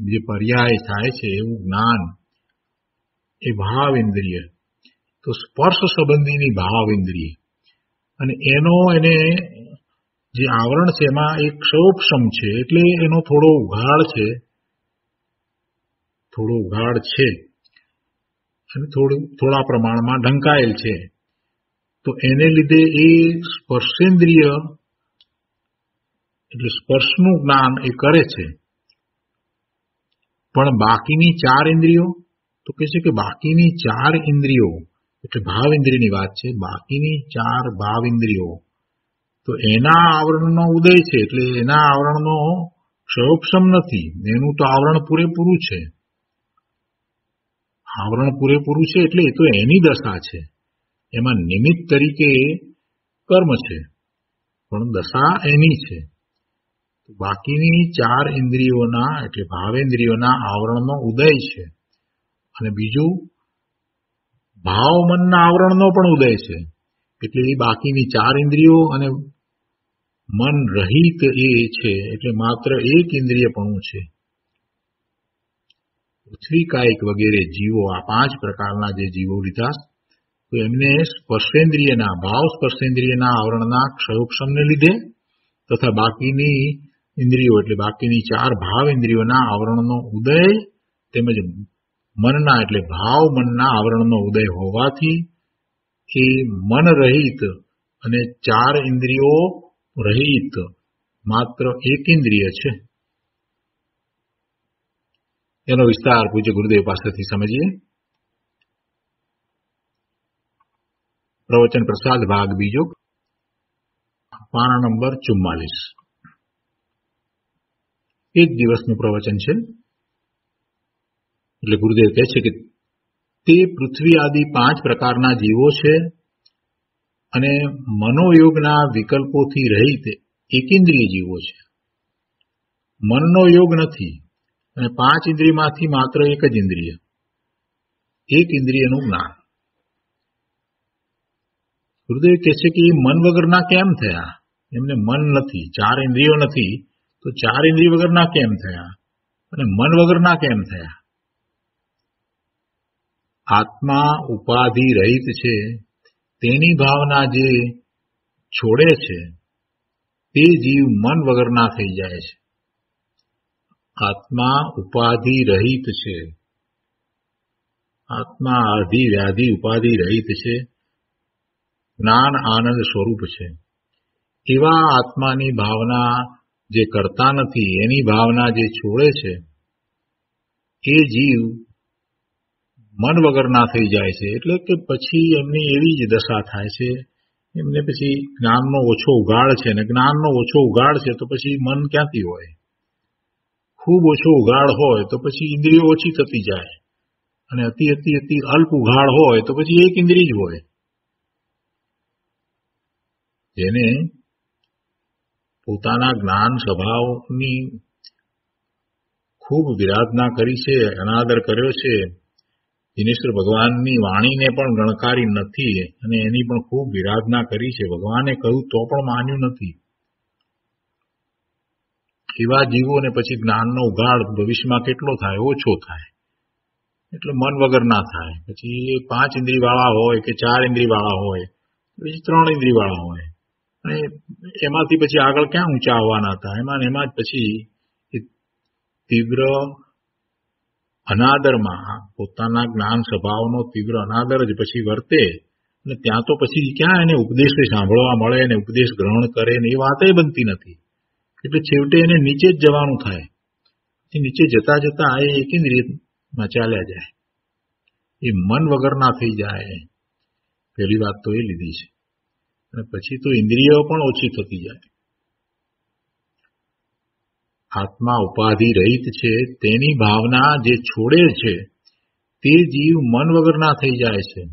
જે પર્યાય થાય છે, એવું જ્ઞાન એ ભાવ ઇન્દ્રિય તો સ્પર્શ સંબંધીની ભાવ ઇન્દ્રિય અને એનો એને જે આવરણ છે, એમાં એક ક્ષયોક્ષમ છે, એટલે એનો થોડો ઉઘાડ છે, થોડો ઉઘાડ છે, અને થોડું, થોડા પ્રમાણમાં ઢંકાયેલ છે. તો એને લીધે એ સ્પર્શેન્દ્રિય, એટલે સ્પર્શનું જ્ઞાન એ કરે છે. પણ બાકીની ચાર ઇન્દ્રિયો તો કહે છે કે બાકીની ચાર ઇન્દ્રિયો એટલે ભાવ ઇન્દ્રિયની વાત છે બાકીની ચાર ભાવ ઇન્દ્રિયો તો એના આવરણનો ઉદય છે એટલે એના આવરણનો ક્ષયોક્ષમ નથી એનું તો આવરણ પૂરેપૂરું છે આવરણ પૂરેપૂરું છે એટલે એ તો એની દશા છે એમાં નિમિત્ત તરીકે કર્મ છે પણ દશા એની છે બાકીની ચાર ઇન્દ્રિયોના એટલે ભાવેન્દ્રિયોના આવરણનો ઉદય છે અને બીજું, ભાવ મનના આવરણનો પણ ઉદય છે. એટલે એ બાકીની ચાર ઇન્દ્રિયો અને મન રહિત એ છે, એટલે માત્ર એક ઇન્દ્રિયપણું છે. પૃથ્વી કાયક વગેરે જીવો, આ પાંચ પ્રકારના જે જીવો લીધા, તો એમને સ્પર્શેન્દ્રિયના, ભાવ સ્પર્શેન્દ્રિયના આવરણના ક્ષયોક્ષમને લીધે તથા બાકીની ઇન્દ્રિયો, એટલે બાકીની ચાર ભાવ ઇન્દ્રિયોના આવરણનો ઉદય તેમજ મનના એટલે ભાવ મનના આવરણનો ઉદય હોવાથી એ મન રહિત અને ચાર ઇન્દ્રિયો રહિત, માત્ર એક ઇન્દ્રિય છે. એનો વિસ્તાર પૂજ્ય ગુરુદેવ પાસેથી સમજીએ. પ્રવચન પ્રસાદ ભાગ બીજો. પાના નંબર ચુમ્માલીસ. એક દિવસનું પ્રવચન છે. એટલે ગુરુદેવ કહે છે કે તે પૃથ્વી આદિ પાંચ પ્રકારના જીવો છે અને મનોયોગના વિકલ્પોથી રહિત એકેન્દ્રિય જીવો છે. મનનો યોગ નથી અને પાંચ ઇન્દ્રિયમાંથી માત્ર એક જ ઇન્દ્રિય, એક ઇન્દ્રિયનું જ્ઞાન. ગુરુદેવ કહે છે કે મન વગરના કેમ થયા? એમને મન નથી, ચાર ઇન્દ્રિયો નથી, તો ચાર ઇન્દ્રિય વગરના કેમ થયા? અને મન વગરના કેમ થયા? આત્મા ઉપાધિ રહિત છે, તેની ભાવના જે છોડે છે, તે જીવ મન વગરના થઈ જાય છે. આત્મા ઉપાધિ રહિત છે. આત્મા આધિ વ્યાધિ ઉપાધિ રહિત છે. જ્ઞાન આનંદ સ્વરૂપ છે. એવા આત્માની ભાવના જે કરતા નથી, એની ભાવના જે છોડે છે, એ જીવ મન વગરના થઈ જાય છે. એટલે કે પછી એમની એવી જ દશા થાય છે. એમને પછી જ્ઞાનનો ઓછો ઉગાડ છે ને જ્ઞાનનો ઓછો ઉગાડ છે તો પછી મન ક્યાંથી હોય? ખૂબ ઓછો ઉગાડ હોય તો પછી ઇન્દ્રિયો ઓછી થતી જાય. અને અતિ અતિ અતિ અલ્પ ઉઘાડ હોય તો પછી એક ઇન્દ્રિય જ હોય. જેને પોતાના જ્ઞાન સ્વભાવની ખૂબ વિરાધના કરી છે, અનાદર કર્યો છે. દિનેશ્વર ભગવાનની વાણીને પણ ગણકારી નથી અને એની પણ ખૂબ વિરાધના કરી છે. ભગવાને કહ્યું, તો પણ માન્યું નથી. એવા જીવોને પછી જ્ઞાનનો ઉગાડ ભવિષ્યમાં કેટલો થાય? ઓછો થાય. એટલે મન વગર ના થાય. પછી પાંચ ઇન્દ્રિયવાળા હોય કે ચાર ઇન્દ્રિયવાળા હોય, પછી ત્રણ ઇન્દ્રિયવાળા હોય. અને એમાંથી પછી આગળ ક્યાં ઊંચા આવવાના હતા? એમાં એમાં જ પછી તીવ્ર અનાદરમાં પોતાના જ્ઞાન સ્વભાવનો તીવ્ર અનાદર જ પછી વર્તે અને ત્યાં તો પછી ક્યાં એને ઉપદેશ સાંભળવા મળે અને ઉપદેશ ગ્રહણ કરે ને એ વાતે બનતી નથી. એટલે છેવટે એને નીચે જ જવાનું થાય. નીચે જતા જતા એ એકેન્દ્રિયમાં ચાલ્યા જાય. એ મન વગરના થઈ જાય. પહેલી વાત તો એ લીધી છે. અને પછી તો ઇન્દ્રિયો પણ ઓછી થતી જાય. આત્મા ઉપાધિ રહિત છે, તેની ભાવના જે છોડે છે, તે જીવ મન વગરના થઈ જાય છે.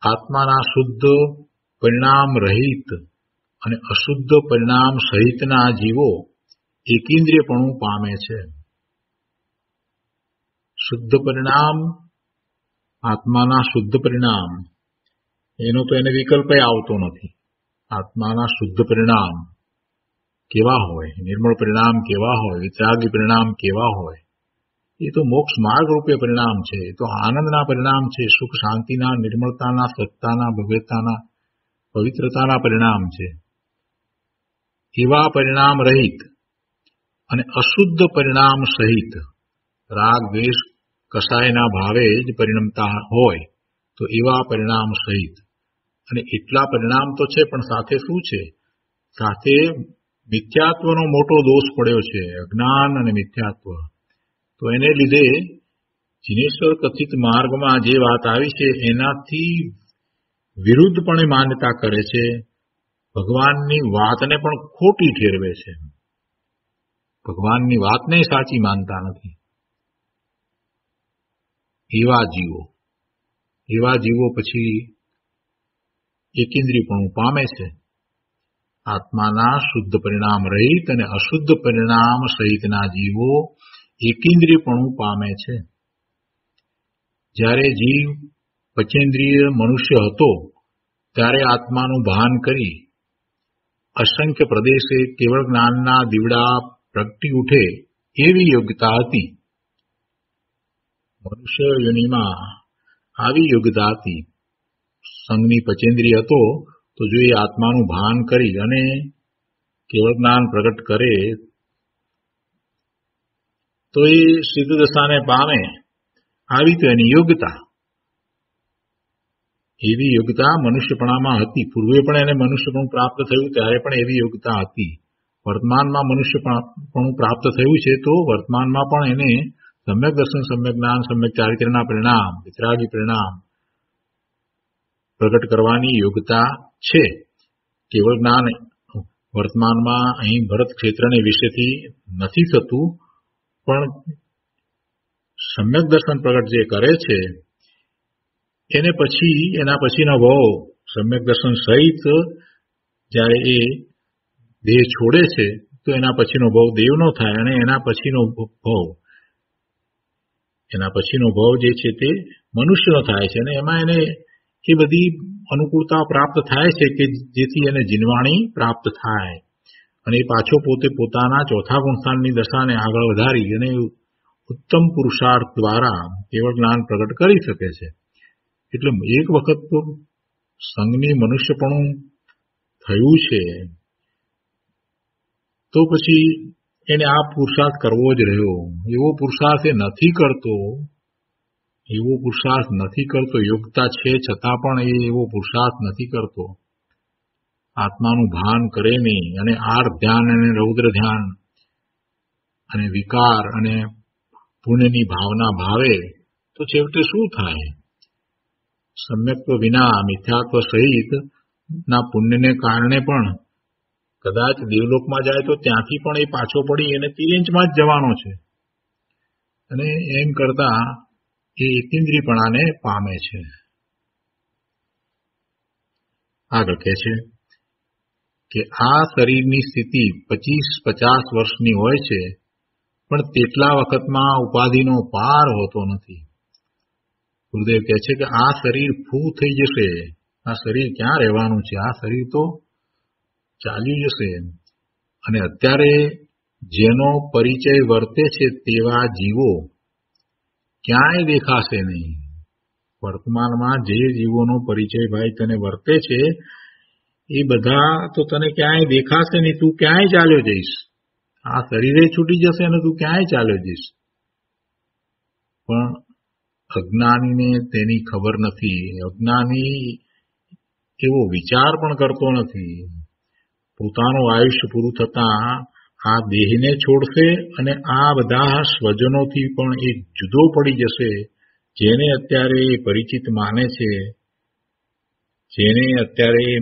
આત્માના શુદ્ધ પરિણામ રહિત અને અશુદ્ધ પરિણામ સહિતના જીવો એકેન્દ્રિયપણું પામે છે. શુદ્ધ પરિણામ, આત્માના શુદ્ધ પરિણામ, એનો તો એને વિકલ્પ આવતો નથી. આત્માના શુદ્ધ પરિણામ કેવા હોય? નિર્મળ પરિણામ કેવા હોય? વિતરાગી પરિણામ કેવા હોય? એ તો મોક્ષ માર્ગ રૂપે પરિણામ છે. એ તો આનંદના પરિણામ છે. સુખ શાંતિના, નિર્મળતાના સત્તાના ભવ્યતાના, પવિત્રતાના પરિણામ છે. એવા પરિણામ રહિત અને અશુદ્ધ પરિણામ સહિત રાગ, દ્વેષ, કસાયના ભાવે જ પરિણમતા હોય, તો એવા પરિણામ સહિત. અને એટલા પરિણામ તો છે, પણ સાથે શું છે? સાથે મિથ્યાત્વનો મોટો દોષ પડ્યો છે, અજ્ઞાન અને મિથ્યાત્વ. તો એને લીધે જીનેશ્વર કથિત માર્ગમાં જે વાત આવી છે, એનાથી વિરુદ્ધપણે માન્યતા કરે છે, ભગવાનની વાતને પણ ખોટી ઠેરવે છે. ભગવાનની વાતને સાચી માનતા નથી. એવા જીવો એવા જીવો પછી એકેન્દ્રીયપણું પામે છે. આત્માના શુદ્ધ પરિણામ રહિત અને અશુદ્ધ પરિણામ સહિતના જીવો એકેન્દ્રિયપણું પામે છે જ્યારે જીવ પચેન્દ્રિય મનુષ્ય હતો ત્યારે આત્માનું ભાન કરી અસંખ્ય પ્રદેશે કેવળ જ્ઞાનના દીવડા પ્રગટી ઉઠે એવી યોગ્યતા હતી મનુષ્ય યોનિમાં આવી યોગ્યતા હતી સંઘની પચેન્દ્રિય હતો તો જો એ આત્માનું ભાન કરી અને કેવળ જ્ઞાન પ્રગટ કરે, તો એ સિદ્ધદશાને પામે આવી તો એની યોગ્યતા. એવી યોગ્યતા મનુષ્યપણામાં હતી. પૂર્વે પણ એને મનુષ્યપણું પ્રાપ્ત થયું, ત્યારે પણ એવી યોગ્યતા હતી. વર્તમાનમાં મનુષ્યપણું પ્રાપ્ત થયું છે તો વર્તમાનમાં પણ એને સમ્યક દર્શન, સમ્યક જ્ઞાન, સમ્યક ચારિત્રના પરિણામ, વિતરાગી પરિણામ પ્રગટ કરવાની યોગ્યતા છે. કેવળ જ્ઞાન વર્તમાનમાં અહીં ભરત ક્ષેત્રને વિશેથી નથી થતું, પણ સમ્યક દર્શન પ્રગટ જે કરે છે, એને પછી, એના પછીનો ભાવ સમ્યક દર્શન સહિત જ્યારે એ દેહ છોડે છે, તો એના પછીનો ભાવ દેવનો થાય અને એના પછીનો ભાવ એના પછીનો ભાવ જે છે તે મનુષ્યનો થાય છે અને એમાં એને એ બધી અનુકૂળતા પ્રાપ્ત થાય છે કે જેથી એને જીનવાણી પ્રાપ્ત થાય. અને એ પાછો પોતે પોતાના ચોથા ગુણસ્થાનની દશાને આગળ વધારી અને ઉત્તમ પુરુષાર્થ દ્વારા કેવળ જ્ઞાન પ્રગટ કરી શકે છે. એટલે એક વખત તો સંઘની મનુષ્યપણું થયું છે, તો પછી એને આ પુરુષાર્થ કરવો જ રહ્યો. એવો પુરુષાર્થ એ નથી કરતો એવો પુરુષાર્થ નથી કરતો યોગ્યતા છે છતાં પણ એ એવો પુરુષાર્થ નથી કરતો. આત્માનું ભાન કરે નહીં અને આર ધ્યાન અને રૌદ્ર ધ્યાન અને વિકાર અને પુણ્યની ભાવના ભાવે, તો છેવટે શું થાય? સમ્યક્ત્વ વિના મિથ્યાત્વ સહિત ના પુણ્યને કારણે પણ કદાચ દેવલોકમાં જાય તો ત્યાંથી પણ એ પાછો પડી એને તિરેંચમાં જ જવાનો છે. અને એમ કરતા એ એકેન્દ્રીપણાને પામે છે. આગળ કહે છે કે આ શરીરની સ્થિતિ પચીસ પચાસ વર્ષની હોય છે, પણ તેટલા વખતમાં ઉપાધિનો પાર હોતો નથી. ગુરુદેવ કહે છે કે આ શરીર ફૂ થઈ જશે. આ શરીર ક્યાં રહેવાનું છે? આ શરીર તો ચાલી જશે. અને અત્યારે જેનો પરિચય વર્તે છે તેવા જીવો ક્યાંય દેખાશે નહીં. વર્તમાનમાં જે જીવોનો પરિચય ભાઈ તને વર્તે છે, એ બધા તો તને ક્યાંય દેખાશે નહીં. તું ક્યાંય ચાલ્યો જઈશ? આ શરીરે છૂટી જશે અને તું ક્યાંય ચાલ્યો જઈશ? પણ અજ્ઞાનીને તેની ખબર નથી. અજ્ઞાની એવો વિચાર પણ કરતો નથી. પોતાનું આયુષ્ય પૂરું થતા આ દેહને છોડશે અને આ બધા સ્વજનોથી પણ એ જુદો પડી જશે, જેને અત્યારે પરિચિત માને છે, જેને અત્યારે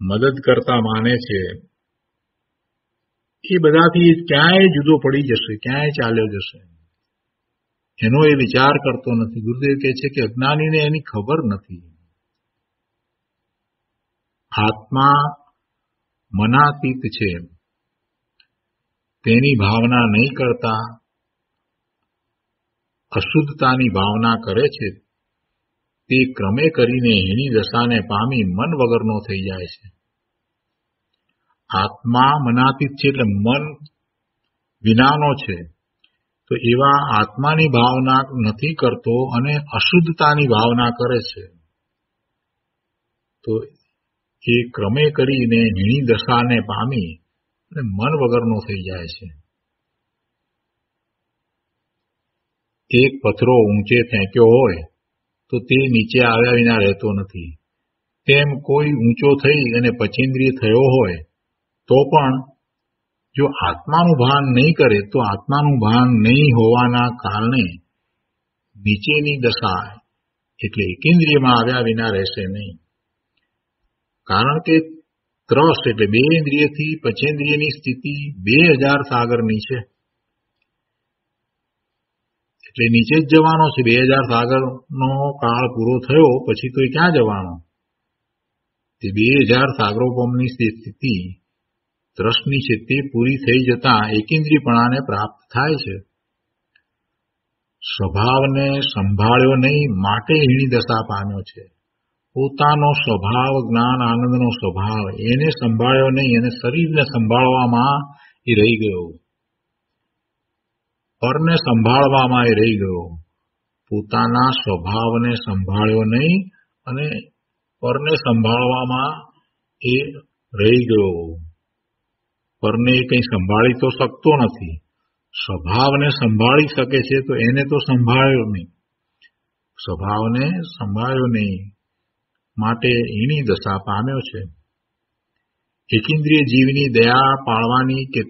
મદદ કરતા માને છે. એ બધાથી ક્યાંય જુદો પડી જશે, ક્યાંય ચાલ્યો જશે. એનો એ વિચાર કરતો નથી. ગુરુદેવ કહે છે કે અજ્ઞાનીને એની ખબર નથી. આત્મા મનાતીત છે. તેની ભાવના નહીં કરતા, અશુદ્ધતાની ભાવના કરે છે, તે ક્રમે કરીને હીણી દશાને પામી મન વગરનો થઈ જાય છે. આત્મા મનાતીત છે એટલે મન વિનાનો છે. તો એવા આત્માની ભાવના નથી કરતો અને અશુદ્ધતાની ભાવના કરે છે. તો એ ક્રમે કરીને હીણી દશાને પામી અને મન વગરનો થઈ જાય છે. એક પથરો ઊંચે ફેંક્યો હોય, તો તે નીચે આવ્યા વિના રહેતો નથી. તેમ કોઈ ઊંચો થઈ અને પચેન્દ્રિય થયો હોય, તો પણ જો આત્માનું ભાન નહીં કરે, તો આત્માનું ભાન નહીં હોવાના કારણે નીચેની દશા એટલે એકેન્દ્રિયમાં આવ્યા વિના રહેશે નહીં. કારણ કે ત્રસ એટલે બે ઇન્દ્રિયથી પચેન્દ્રિયની સ્થિતિ બે હજાર સાગરની છે એટલે નીચે જ જવાનો છે, બે હજાર સાગરનો કાળ પૂરો થયો, પછી તો ક્યાં જવાનો? તે બે હજાર સાગરોપમની સ્થિતિ, ત્રસની છે તે પૂરી થઈ જતા એકેન્દ્રીયપણાને પ્રાપ્ત થાય છે. સ્વભાવને સંભાળ્યો નહીં, માટે હીણી દશા પામ્યો છે. પોતાનો સ્વભાવ, જ્ઞાન, આનંદનો સ્વભાવ, એને સંભાળ્યો નહીં, એને શરીરને સંભાળવામાં એ રહી ગયો. પરને સંભાળવામાં એ રહી ગયો. પોતાના સ્વભાવને સંભાળ્યો નહીં અને પરને સંભાળવામાં એ રહી ગયો. પરને એ કંઈ સંભાળી તો શકતો નથી. સ્વભાવને સંભાળી શકે છે તો એને તો સંભાળ્યો નહીં. સ્વભાવને સંભાળ્યો નહીં. માટે એની દશા પામ્યો છે. એકિન્દ્રિય જીવની દયા પાળવાની કે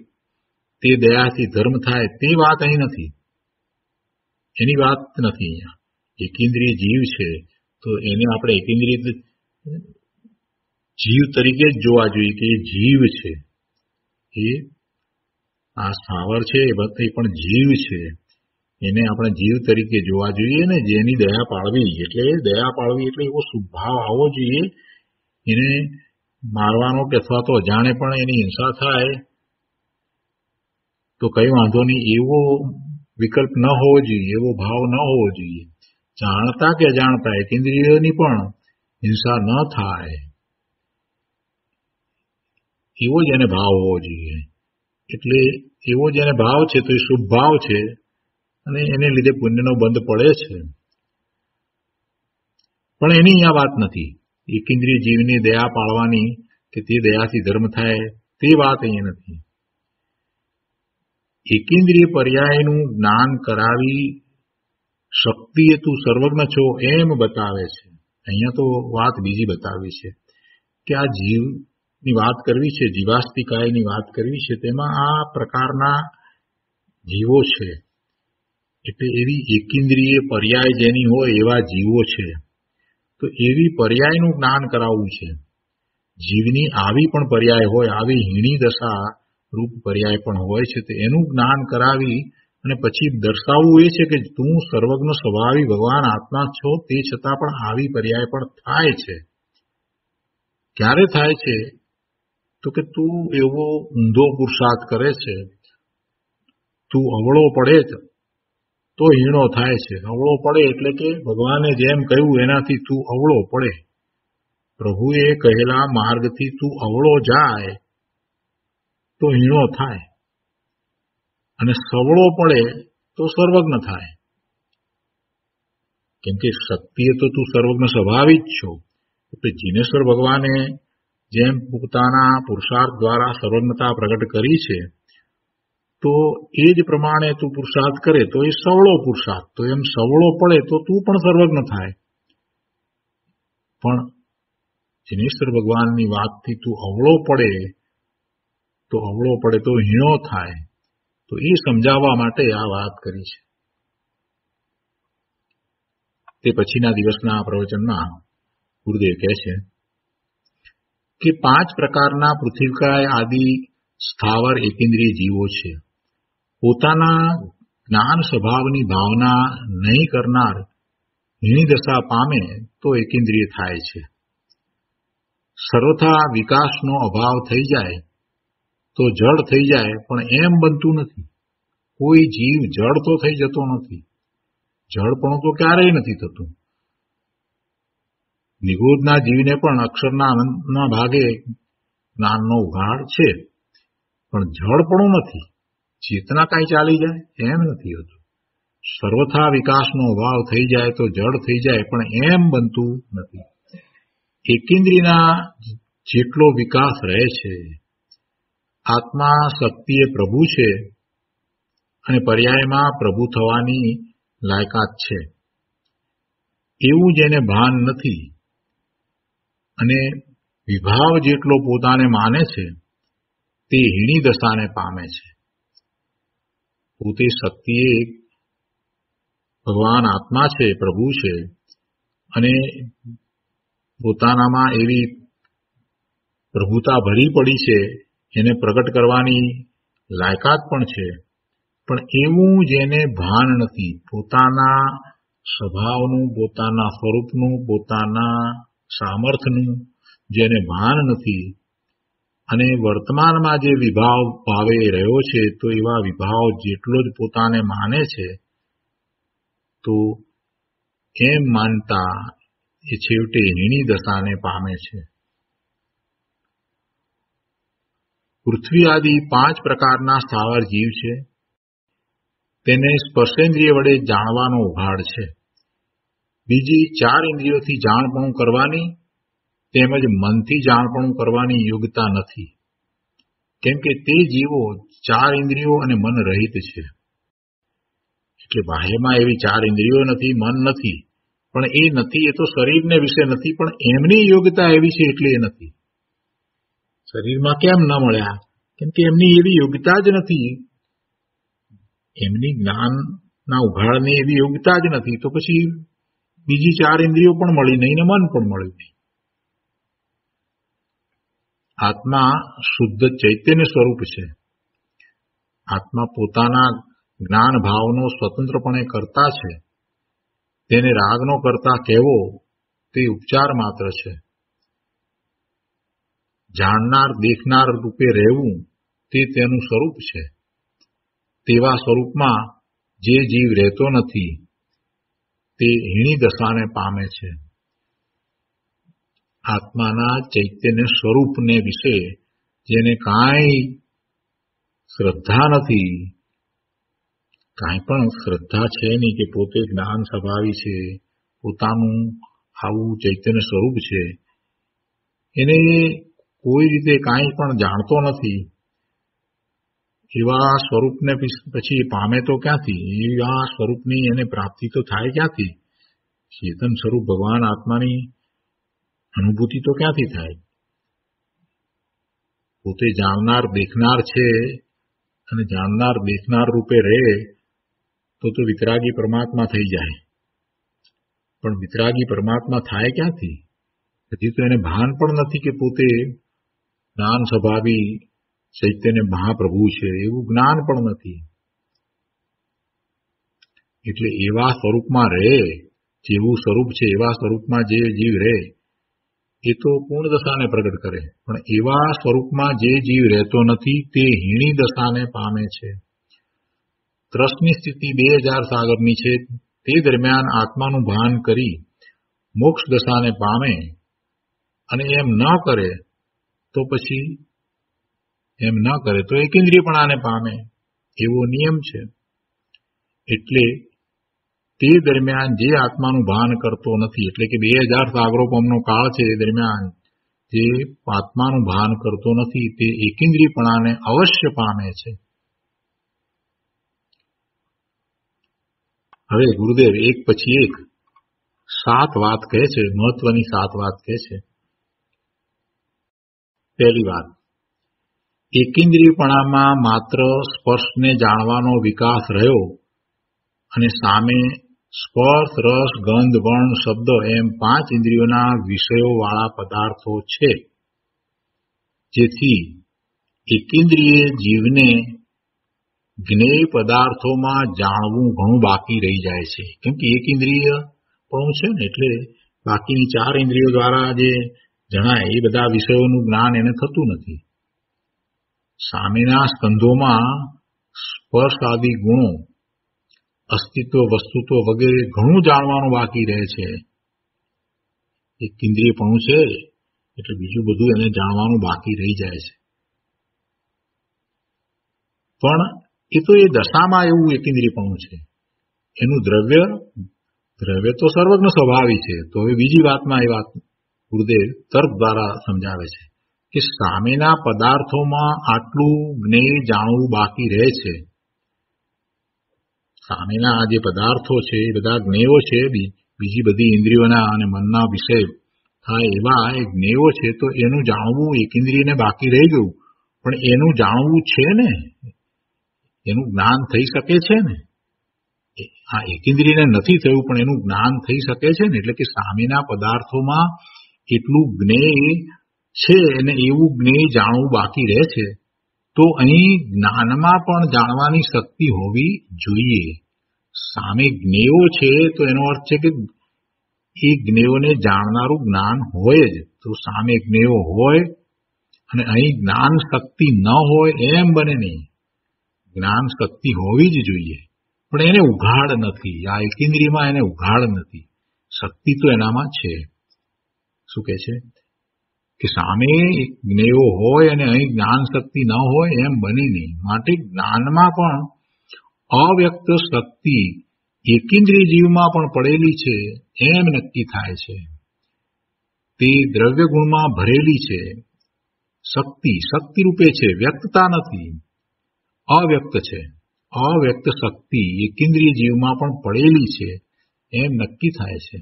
તે દયાથી ધર્મ થાય તે વાત અહીં નથી. એની વાત નથી અહીંયા. એકિન્દ્રિય જીવ છે, તો એને આપણે એકેન્દ્રિય જીવ તરીકે જ જોવા જોઈએ કે એ જીવ છે. એ આ સ્થાવર છે, એ પણ જીવ છે. એને આપણે જીવ તરીકે જોવા જોઈએ ને જેની દયા પાળવી, એટલે દયા પાળવી એટલે એવો સ્વભાવ આવવો જોઈએ. એને મારવાનો કે અથવા તો અજાણે પણ એની હિંસા થાય, તો કઈ વાંધો નહીં. એવો વિકલ્પ ન હોવો જોઈએ, એવો ભાવ ન હોવો જોઈએ. જાણતા કે અજાણતા ઇન્દ્રિયોની પણ હિંસા ન થાય. એવો જ એને ભાવ હોવો જોઈએ. એટલે એવો જ એને ભાવ છે, તો એ શુભ ભાવ છે. અને એને લીધે પુણ્યનો બંધ પડે છે. પણ એની અહીંયા વાત નથી. એકેન્દ્રિય જીવની દયા પાળવાની કે તે દયાથી ધર્મ થાય, તે વાત અહીંયા નથી. એકેન્દ્રિય પર્યાયનું જ્ઞાન કરાવી શક્તિએ તું સર્વજ્ઞ છો એમ બતાવે છે. અહીંયા તો વાત બીજી બતાવી છે કે આ જીવની વાત કરવી છે જીવાસ્તિકાયની વાત કરવી છે, તેમાં આ પ્રકારના જીવો છે. એટલે એવી એકેન્દ્રિય પર્યાય જેની હોય એવા જીવો છે. તો એવી પર્યાયનું જ્ઞાન કરાવવું છે. જીવની આવી પણ પર્યાય હોય, આવી હીણી દશા રૂપ પર્યાય પણ હોય છે, તો એનું જ્ઞાન કરાવી અને પછી દર્શાવવું એ છે કે તું સર્વજ્ઞ સ્વભાવી ભગવાન, આત્મા છો, તે છતાં પણ આવી પર્યાય પણ થાય છે. ક્યારે થાય છે? તો કે તું એવો ઊંધો પુરુષાર્થ કરે છે. તું અવળો પડે તો હીણો થાય છે. અવળો પડે એટલે કે ભગવાને જેમ કહ્યું એનાથી તું અવળો પડે. પ્રભુએ કહેલા માર્ગથી તું અવળો જાય તો હીણો થાય. અને સવળો પડે તો સર્વજ્ઞ થાય. કેમ કે શક્તિએ તો તું સર્વજ્ઞ સ્વભાવી જ છો. એટલે જીનેશ્વર ભગવાને જેમ પોતાના પુરુષાર્થ દ્વારા સર્વજ્ઞતા પ્રગટ કરી છે તો એ જ પ્રમાણે તું પુરુષાર્થ કરે, તો એ સવળો પુરુષાર્થ. તો એમ સવળો પડે તો તું પણ સર્વજ્ઞ થાય. પણ જિનેશ્વર ભગવાનની વાતથી તું અવળો પડે, તો અવળો પડે તો હીણો થાય. તો એ સમજાવવા માટે આ વાત કરી છે. તે પછીના દિવસના પ્રવચનમાં ગુરુદેવ કહે છે કે પાંચ પ્રકારના પૃથ્વીકાય આદિ સ્થાવર એકેન્દ્રિય જીવો છે. પોતાના જ્ઞાન સ્વભાવની ભાવના નહીં કરનાર હીણી દશા પામે તો એકેન્દ્રિય થાય છે. સર્વથા વિકાસનો અભાવ થઈ જાય તો જળ થઈ જાય, પણ એમ બનતું નથી. કોઈ જીવ જળ તો થઈ જતો નથી. જળપણું તો ક્યારેય નથી થતું. નિગોદના જીવને પણ અક્ષરના આનંદના ભાગે જ્ઞાનનો ઉઘાડ છે, પણ જળપણું નથી. ચેતના કાંઈ ચાલી જાય? એમ નથી હોતું. સર્વથા વિકાસનો અભાવ થઈ જાય તો જળ થઈ જાય, પણ એમ બનતું નથી. એકેન્દ્રીના જેટલો વિકાસ રહે છે, આત્મા શક્તિ એ પ્રભુ છે અને પર્યાયમાં પ્રભુ થવાની લાયકાત છે. એવું જેને ભાન નથી. અને વિભાવ જેટલો પોતાને માને છે, તે હીણી દશાને પામે છે. પોતે શક્તિએ ભગવાન આત્મા છે, પ્રભુ છે અને પોતાનામાં એવી પ્રભુતા ભરી પડી છે, એને પ્રગટ કરવાની લાયકાત પણ છે. પણ એવું જેને ભાન નથી, પોતાના સ્વભાવનું, પોતાના સ્વરૂપનું, પોતાના સામર્થ્યનું જેને ભાન નથી અને વર્તમાનમાં જે વિભાવ ભાવે રહ્યો છે, તો એવા વિભાવ જેટલો જ પોતાને માને છે, તો એમ માનતા એ છેવટે હીણી દશાને પામે છે? પૃથ્વી આદિ પાંચ પ્રકારના સ્થાવર જીવ છે. તેને સ્પર્શેન્દ્રિય વડે જાણવાનો ઉઘાડ છે. બીજી ચાર ઇન્દ્રિયોથી જાણપણું કરવાની તેમજ મનથી જાણપણું કરવાની યોગ્યતા નથી. કેમ કે તે જીવો ચાર ઇન્દ્રિયો અને મન રહિત છે. એટલે બાહ્યમાં એવી ચાર ઇન્દ્રિયો નથી, મન નથી. પણ એ નથી, એ તો શરીરને વિશે નથી, પણ એમની યોગ્યતા એવી છે એટલે એ નથી. શરીરમાં કેમ ન મળ્યા? કેમ કે એમની એવી યોગ્યતા જ નથી. એમની જ્ઞાનના ઉઘાડની એવી યોગ્યતા જ નથી. તો પછી બીજી ચાર ઇન્દ્રિયો પણ મળી નહીં ને મન પણ મળ્યું નહીં. આત્મા શુદ્ધ ચૈતન્ય સ્વરૂપ છે. આત્મા પોતાના જ્ઞાન ભાવનો સ્વતંત્રપણે કરતા છે. તેને રાગનો કરતા કહેવો તે ઉપચાર માત્ર છે. જાણનાર, દેખનાર રૂપે રહેવું તે તેનું સ્વરૂપ છે. તેવા સ્વરૂપમાં જે જીવ રહેતો નથી, તે હીણી દશાને પામે છે. આત્માના ચૈતન્ય સ્વરૂપને વિશે જેને કાંઈ શ્રદ્ધા નથી, કાંઈ પણ શ્રદ્ધા છે નહીં કે પોતે જ્ઞાન સ્વભાવી છે, પોતાનું આવું ચૈતન્ય સ્વરૂપ છે, એને કોઈ રીતે કાંઈ પણ જાણતો નથી, એવા સ્વરૂપને પછી પામે તો ક્યાંથી? એવા સ્વરૂપની એને પ્રાપ્તિ તો થાય ક્યાંથી? ચેતન સ્વરૂપ ભગવાન આત્માની અનુભૂતિ તો ક્યાંથી થાય? પોતે જાણનાર દેખનાર છે અને જાણનાર દેખનાર રૂપે રહે તો તો વિતરાગી પરમાત્મા થઈ જાય. પણ વિતરાગી પરમાત્મા થાય ક્યાંથી? હજી તો એને ભાન પણ નથી કે પોતે જ્ઞાન સ્વભાવી ચૈત્યને મહાપ્રભુ છે, એવું જ્ઞાન પણ નથી. એટલે એવા સ્વરૂપમાં રહે, જેવું સ્વરૂપ છે, એવા સ્વરૂપમાં જે જીવ રહે એ તો પૂર્ણ દશાને પ્રગટ કરે. પણ એવા સ્વરૂપમાં જે જીવ રહેતો નથી, તે હીણી દશાને પામે છે. ત્રસની સ્થિતિ બે હજાર સાગરની છે. તે દરમિયાન આત્માનું ભાન કરી મોક્ષ દશાને પામે અને એમ ન કરે તો પછી એમ ન કરે તો એકેન્દ્રિયપણાને પામે. એવો નિયમ છે. એટલે તે દરમિયાન જે આત્માનું ભાન કરતો નથી, એટલે કે બે હજાર સાગરોપમનો કાળ છે એ દરમિયાન જે આત્માનું ભાન કરતો નથી, તે એકેન્દ્રીપણાને અવશ્ય પામે છે. હવે ગુરુદેવ, એક પછી એક સાત વાત કહે છે, મહત્વની સાત વાત કહે છે. પહેલી વાત, એકેન્દ્રીયપણામાં માત્ર સ્પર્શને જાણવાનો વિકાસ રહ્યો અને સામે સ્પર્શ, રસ, ગંધ, વર્ણ, શબ્દ એમ પાંચ ઇન્દ્રિયોના વિષયોવાળા પદાર્થો છે. જેથી એકેન્દ્રિય જીવને જ્ઞેય પદાર્થોમાં જાણવું ઘણું બાકી રહી જાય છે. કેમ કે એક ઇન્દ્રિય પણ છે ને, એટલે બાકીની ચાર ઇન્દ્રિયો દ્વારા જે જણાય, એ બધા વિષયોનું જ્ઞાન એને થતું નથી. સામેના સ્કંધોમાં સ્પર્શ આદિ ગુણો અસ્તિત્વ, વસ્તુત્વ વગેરે ઘણું જાણવાનું બાકી રહે છે. એક ઇન્દ્રિયપણું છે, એટલે બીજું બધું એને જાણવાનું બાકી રહી જાય છે. પણ એ તો એ દશામાં એવું એકિન્દ્રિયપણું છે. એનું દ્રવ્ય દ્રવ્ય તો સર્વજ્ઞ સ્વભાવી છે, તો હવે બીજી વાતમાં એ વાત ગુરુદેવ તર્ક દ્વારા સમજાવે છે કે સામેના પદાર્થોમાં આટલું જ્ઞેય જાણવું બાકી રહે છે. સામેના આ જે પદાર્થો છે, એ બધા જ્ઞેયો છે બીજી બધી ઇન્દ્રિયોના અને મનના વિષય થાય એવા એ જ્ઞેયો છે, તો એનું જાણવું એક ઇન્દ્રિયને બાકી રહી ગયું. પણ એનું જાણવું છે ને? એનું જ્ઞાન થઈ શકે છે ને? આ એકેન્દ્રિયને નથી થયું, પણ એનું જ્ઞાન થઈ શકે છે ને? એટલે કે સામેના પદાર્થોમાં એટલું જ્ઞેય છે અને એવું જ્ઞેય જાણવું બાકી રહે છે. તો અહીં જ્ઞાનમાં પણ જાણવાની શક્તિ હોવી જોઈએ. સામે જ્ઞેયો છે તો એનો અર્થ છે કે એ જ્ઞેયોને જાણનારું જ્ઞાન હોય જ. તો સામે જ્ઞેયો હોય અને અહીં જ્ઞાન શક્તિ ન હોય એમ બને નહીં. જ્ઞાન શક્તિ હોવી જ જોઈએ. પણ એને ઉઘાડ નથી. આ એકેન્દ્રિયમાં એને ઉઘાડ નથી. શક્તિ તો એનામાં છે. શું કે છે? કે સામે જ્ઞેયો હોય અને અહીં જ્ઞાન શક્તિ ન હોય એમ બની નહીં. માટે જ્ઞાનમાં પણ અવ્યક્ત શક્તિ એકેન્દ્રિય જીવમાં પણ પડેલી છે એમ નક્કી થાય છે. તે દ્રવ્ય ગુણમાં ભરેલી છે. શક્તિ શક્તિ રૂપે છે, વ્યક્તતા નથી. અવ્યક્ત છે. અવ્યક્ત શક્તિ એકિન્દ્રિય જીવમાં પણ પડેલી છે એમ નક્કી થાય છે.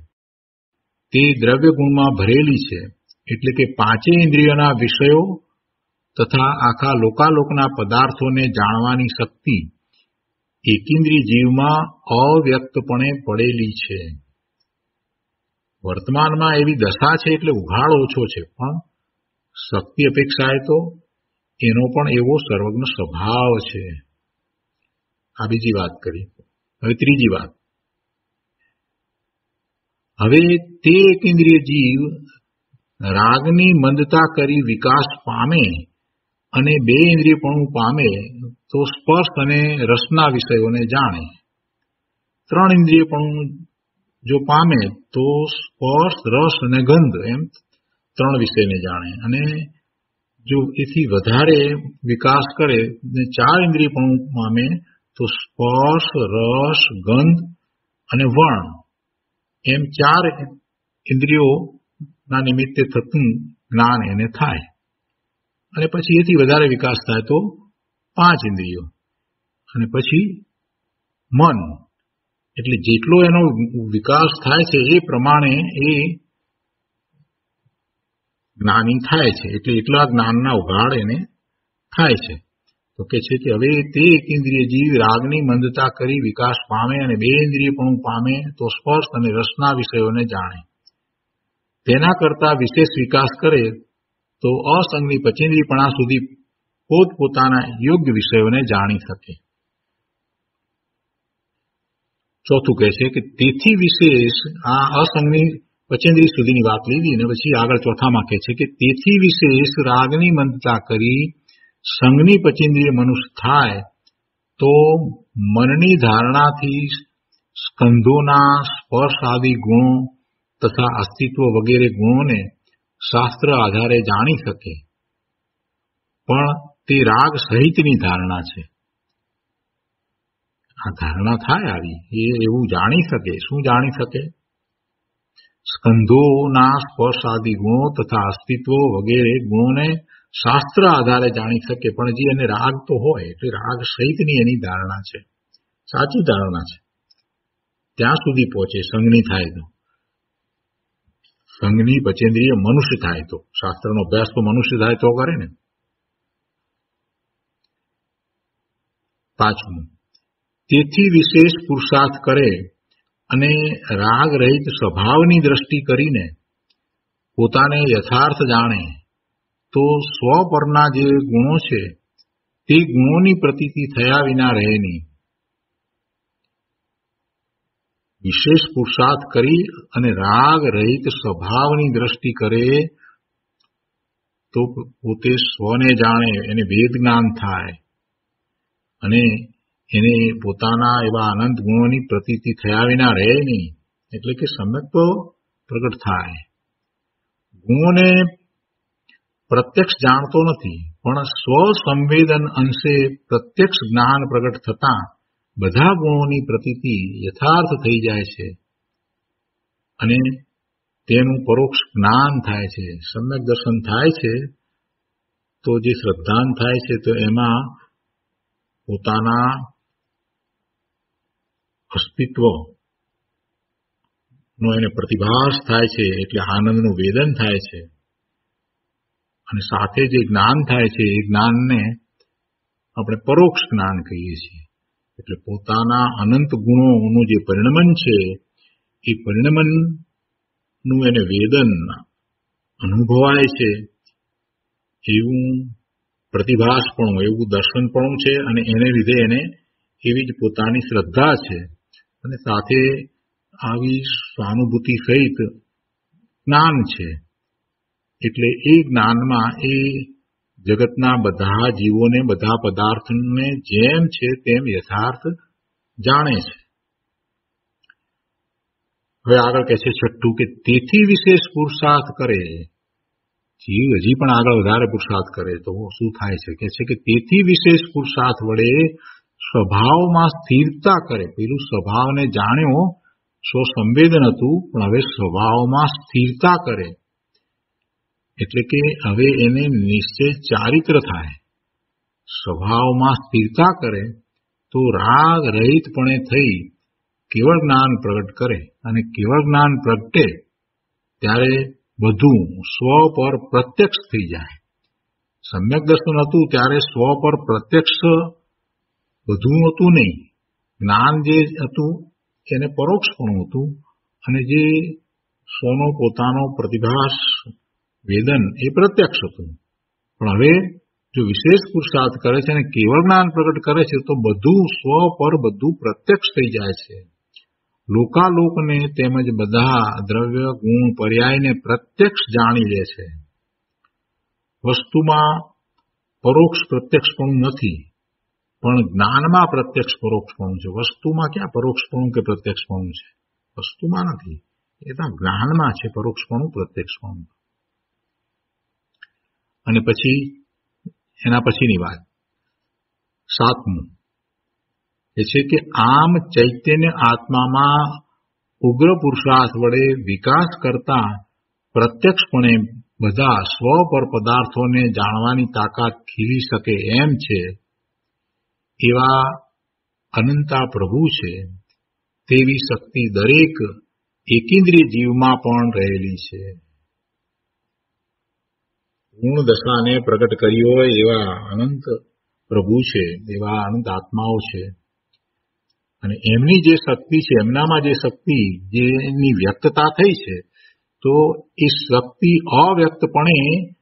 તે દ્રવ્ય ગુણમાં ભરેલી છે. એટલે કે પાંચે ઇન્દ્રિયોના વિષયો તથા આખા લોકાલોકના પદાર્થોને જાણવાની શક્તિ એકેન્દ્રિય જીવમાં અવ્યક્તપણે પડેલી છે. વર્તમાનમાં એવી દશા છે એટલે ઉઘાડ ઓછો છે, પણ શક્તિ અપેક્ષાએ તો એનો પણ એવો સર્વજ્ઞ સ્વભાવ છે. આ બીજી વાત કરી હવે ત્રીજી વાત. હવે તે કેન્દ્રીય જીવ રાગની મંદતા કરી વિકાસ પામે અને બે ઇન્દ્રિયપણું પામે તો સ્પર્શ અને રસના વિષયોને જાણે. ત્રણ ઇન્દ્રિયપણું જો પામે તો સ્પર્શ, રસ અને ગંધ એમ ત્રણ વિષયને જાણે. અને જો એથી વધારે વિકાસ કરે ને ચાર ઇન્દ્રિયપણું પામે તો સ્પર્શ, રસ, ગંધ અને વર્ણ એમ ચાર ઇન્દ્રિયોના નિમિત્તે થતું જ્ઞાન એને થાય. અને પછી એથી વધારે વિકાસ થાય તો પાંચ ઇન્દ્રિયો. અને પછી મન. એટલે જેટલો એનો વિકાસ થાય છે એ પ્રમાણે એ જ્ઞાની થાય છે. એટલે એટલા જ્ઞાનના ઉઘાડ એને થાય છે. તો કે છે કે હવે તે એક ઇન્દ્રિય જીવ રાગની મંદતા કરી વિકાસ પામે અને બે ઇન્દ્રિય પણ પામે તો સ્પર્શ અને રસના વિષયોને જાણે. તેના કરતા વિશેષ વિકાસ કરે, તો અસંગની પચેન્દ્રીપણા સુધી પોતપોતાના યોગ્ય વિષયોને જાણી શકે. ચોથું કહે છે કે તેથી વિશેષ આ અસંગની પચેન્દ્રી સુધીની વાત લીધી અને પછી આગળ ચોથામાં કહે છે કે તેથી વિશેષ રાગની મંદતા કરી સંઘની પચેન્દ્રિય મનુષ્ય થાય, તો મનની ધારણાથી સ્કંધોના સ્પર્શ આદિ ગુણો તથા અસ્તિત્વ વગેરે ગુણોને શાસ્ત્ર આધારે જાણી શકે. પણ તે રાગ સહિતની ધારણા છે. આ ધારણા થાય આવી. એ એવું જાણી શકે. શું જાણી શકે? સ્કંધોના સ્પર્શ આદિ ગુણો તથા અસ્તિત્વ વગેરે ગુણોને શાસ્ત્ર આધારે જાણી શકે. પણ જે એને રાગ તો હોય, એટલે રાગ સહિતની એની ધારણા છે. સાચી ધારણા છે. ત્યાં સુધી પહોંચે સંગણી થાય તો. સંઘની પચેન્દ્રિય મનુષ્ય થાય તો, શાસ્ત્રનો અભ્યાસ તો મનુષ્ય થાય તો કરે ને. પાંચમું તેથી વિશેષ પુરુષાર્થ કરે અને રાગ રહિત સ્વભાવની દ્રષ્ટિ કરીને પોતાને યથાર્થ જાણે તો સ્વ પરના જે ગુણો છે તે ગુણોની પ્રતીતિ થયા વિના રહે નહીં. વિશેષ પુરુષાર્થ કરી અને રાગ રહિત સ્વભાવની દ્રષ્ટિ કરે, તો પોતે સ્વને જાણે એને વેદ જ્ઞાન થાય અને એને પોતાના એવા અનંત ગુણોની પ્રતીતિ થયા વિના રહે નહીં. એટલે કે સમ્યક પ્રગટ થાય. ગુણોને પ્રત્યક્ષ જાણતો નથી, પણ સ્વસંવેદન અંશે પ્રત્યક્ષ જ્ઞાન પ્રગટ થતા બધા ગુણોની પ્રતીતિ યથાર્થ થઈ જાય છે અને તેનું પરોક્ષ જ્ઞાન થાય છે, સમ્યક દર્શન થાય છે, તો જે શ્રદ્ધાન થાય છે, તો એમાં પોતાના અસ્તિત્વ નો એને પ્રતિભાસ થાય છે, એટલે આનંદનું વેદન થાય છે. અને સાથે જે જ્ઞાન થાય છે, એ જ્ઞાનને આપણે પરોક્ષ જ્ઞાન કહીએ છીએ. એટલે પોતાના અનંત ગુણોનું જે પરિણમન છે, એ પરિણમનનું એને વેદન અનુભવાય છે, એવું પ્રતિભાસપણું, એવું દર્શનપણું છે અને એને લીધે એને એવી જ પોતાની શ્રદ્ધા છે. અને સાથે આવી સહાનુભૂતિ સહિત જ્ઞાન છે. એટલે એ જ્ઞાનમાં એ જગતના બધા જીવોને, બધા પદાર્થને જેમ છે તેમ યથાર્થ જાણે છે. હવે આગળ કહે છે છઠ્ઠું કે તેથી વિશેષ પુરુષાર્થ કરે. જીવ હજી પણ આગળ વધારે પુરુષાર્થ કરે તો શું થાય છે? કે છે કે તેથી વિશેષ પુરુષાર્થ વડે સ્વભાવમાં સ્થિરતા કરે. પેલું સ્વભાવને જાણ્યો, સ્વ સંવેદન હતું પણ હવે સ્વભાવમાં સ્થિરતા કરે. એટલે કે હવે એને નિશ્ચય ચારિત્ર થાય સ્વભાવમાં સ્થિરતા કરે તો રાગ રહિતપણે થઈ કેવળ જ્ઞાન પ્રગટ કરે અને કેવળ જ્ઞાન પ્રગટે ત્યારે બધું સ્વ પર પ્રત્યક્ષ થઈ જાય. સમ્યક દર્શન હતું ત્યારે સ્વ પર પ્રત્યક્ષ બધું હતું નહીં. જ્ઞાન જે હતું એને પરોક્ષપણું હતું અને જે સ્વનો પોતાનો પ્રતિભાસ વેદન એ પ્રત્યક્ષ હતું. પણ હવે જો વિશેષ પુરુષાર્થ કરે છે અને કેવળ જ્ઞાન પ્રગટ કરે છે, તો બધું સ્વ પર બધું પ્રત્યક્ષ થઈ જાય છે. લોકાલોકને તેમજ બધા દ્રવ્ય, ગુણ, પર્યાયને પ્રત્યક્ષ જાણી લે છે. વસ્તુમાં પરોક્ષ પ્રત્યક્ષપણું નથી, પણ જ્ઞાનમાં પ્રત્યક્ષ પરોક્ષપણું છે. વસ્તુમાં ક્યાં પરોક્ષપણું કે પ્રત્યક્ષપણું છે? વસ્તુમાં નથી. એ તો જ્ઞાનમાં છે પરોક્ષપણું પ્રત્યક્ષપણું અને પછી એના પછીની વાત. સાતમું એ છે કે આમ ચૈતન્ય આત્મામાં ઉગ્ર પુરુષાર્થ વડે વિકાસ કરતા પ્રત્યક્ષપણે બધા સ્વ પર પદાર્થોને જાણવાની તાકાત ખીલી શકે એમ છે, એવા અનંતા પ્રભુ છે, તેવી શક્તિ દરેક એકેન્દ્રિય જીવમાં પણ રહેલી છે. ગુણ દશાને પ્રગટ કરી હોય એવા અનંત પ્રભુ છે, એવા અનંત આત્માઓ છે. અને એમની જે શક્તિ છે, એમનામાં જે શક્તિ જેની વ્યક્તતા થઈ છે, તો એ શક્તિ અવ્યક્તપણે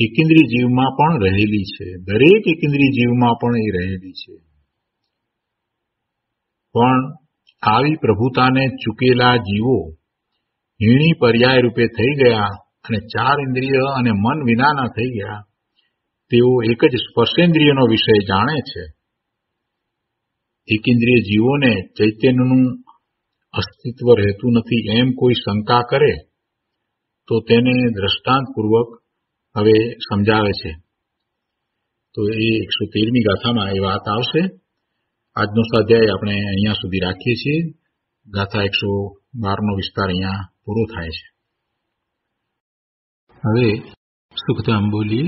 એકેન્દ્રીય જીવમાં પણ રહેલી છે. દરેક એકેન્દ્રીય જીવમાં પણ એ રહેલી છે. પણ આવી પ્રભુતાને ચૂકેલા જીવો હીણી પર્યાય રૂપે થઈ ગયા અને ચાર ઇન્દ્રિય અને મન વિનાના થઈ ગયા. તેઓ એક જ સ્પર્શેન્દ્રિયનો વિષય જાણે છે. એકેન્દ્રિય જીવોને ચૈતન્યનું અસ્તિત્વ રહેતું નથી એમ કોઈ શંકા કરે, તો તેને દ્રષ્ટાંતપૂર્વક હવે સમજાવે છે. તો એ એકસો તેરમી ગાથામાં એ વાત આવશે. આજનો સ્વાધ્યાય આપણે અહીંયા સુધી રાખીએ છીએ. ગાથા એકસો બારનો વિસ્તાર અહીંયા પૂરો થાય છે. હવે સુખધામ બોલીએ.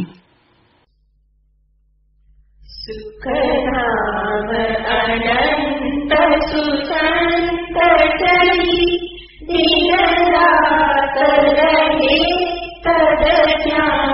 સુખધામ અનંત સુશાંત ચલી દિન રાત રહે તદ જ્ઞાન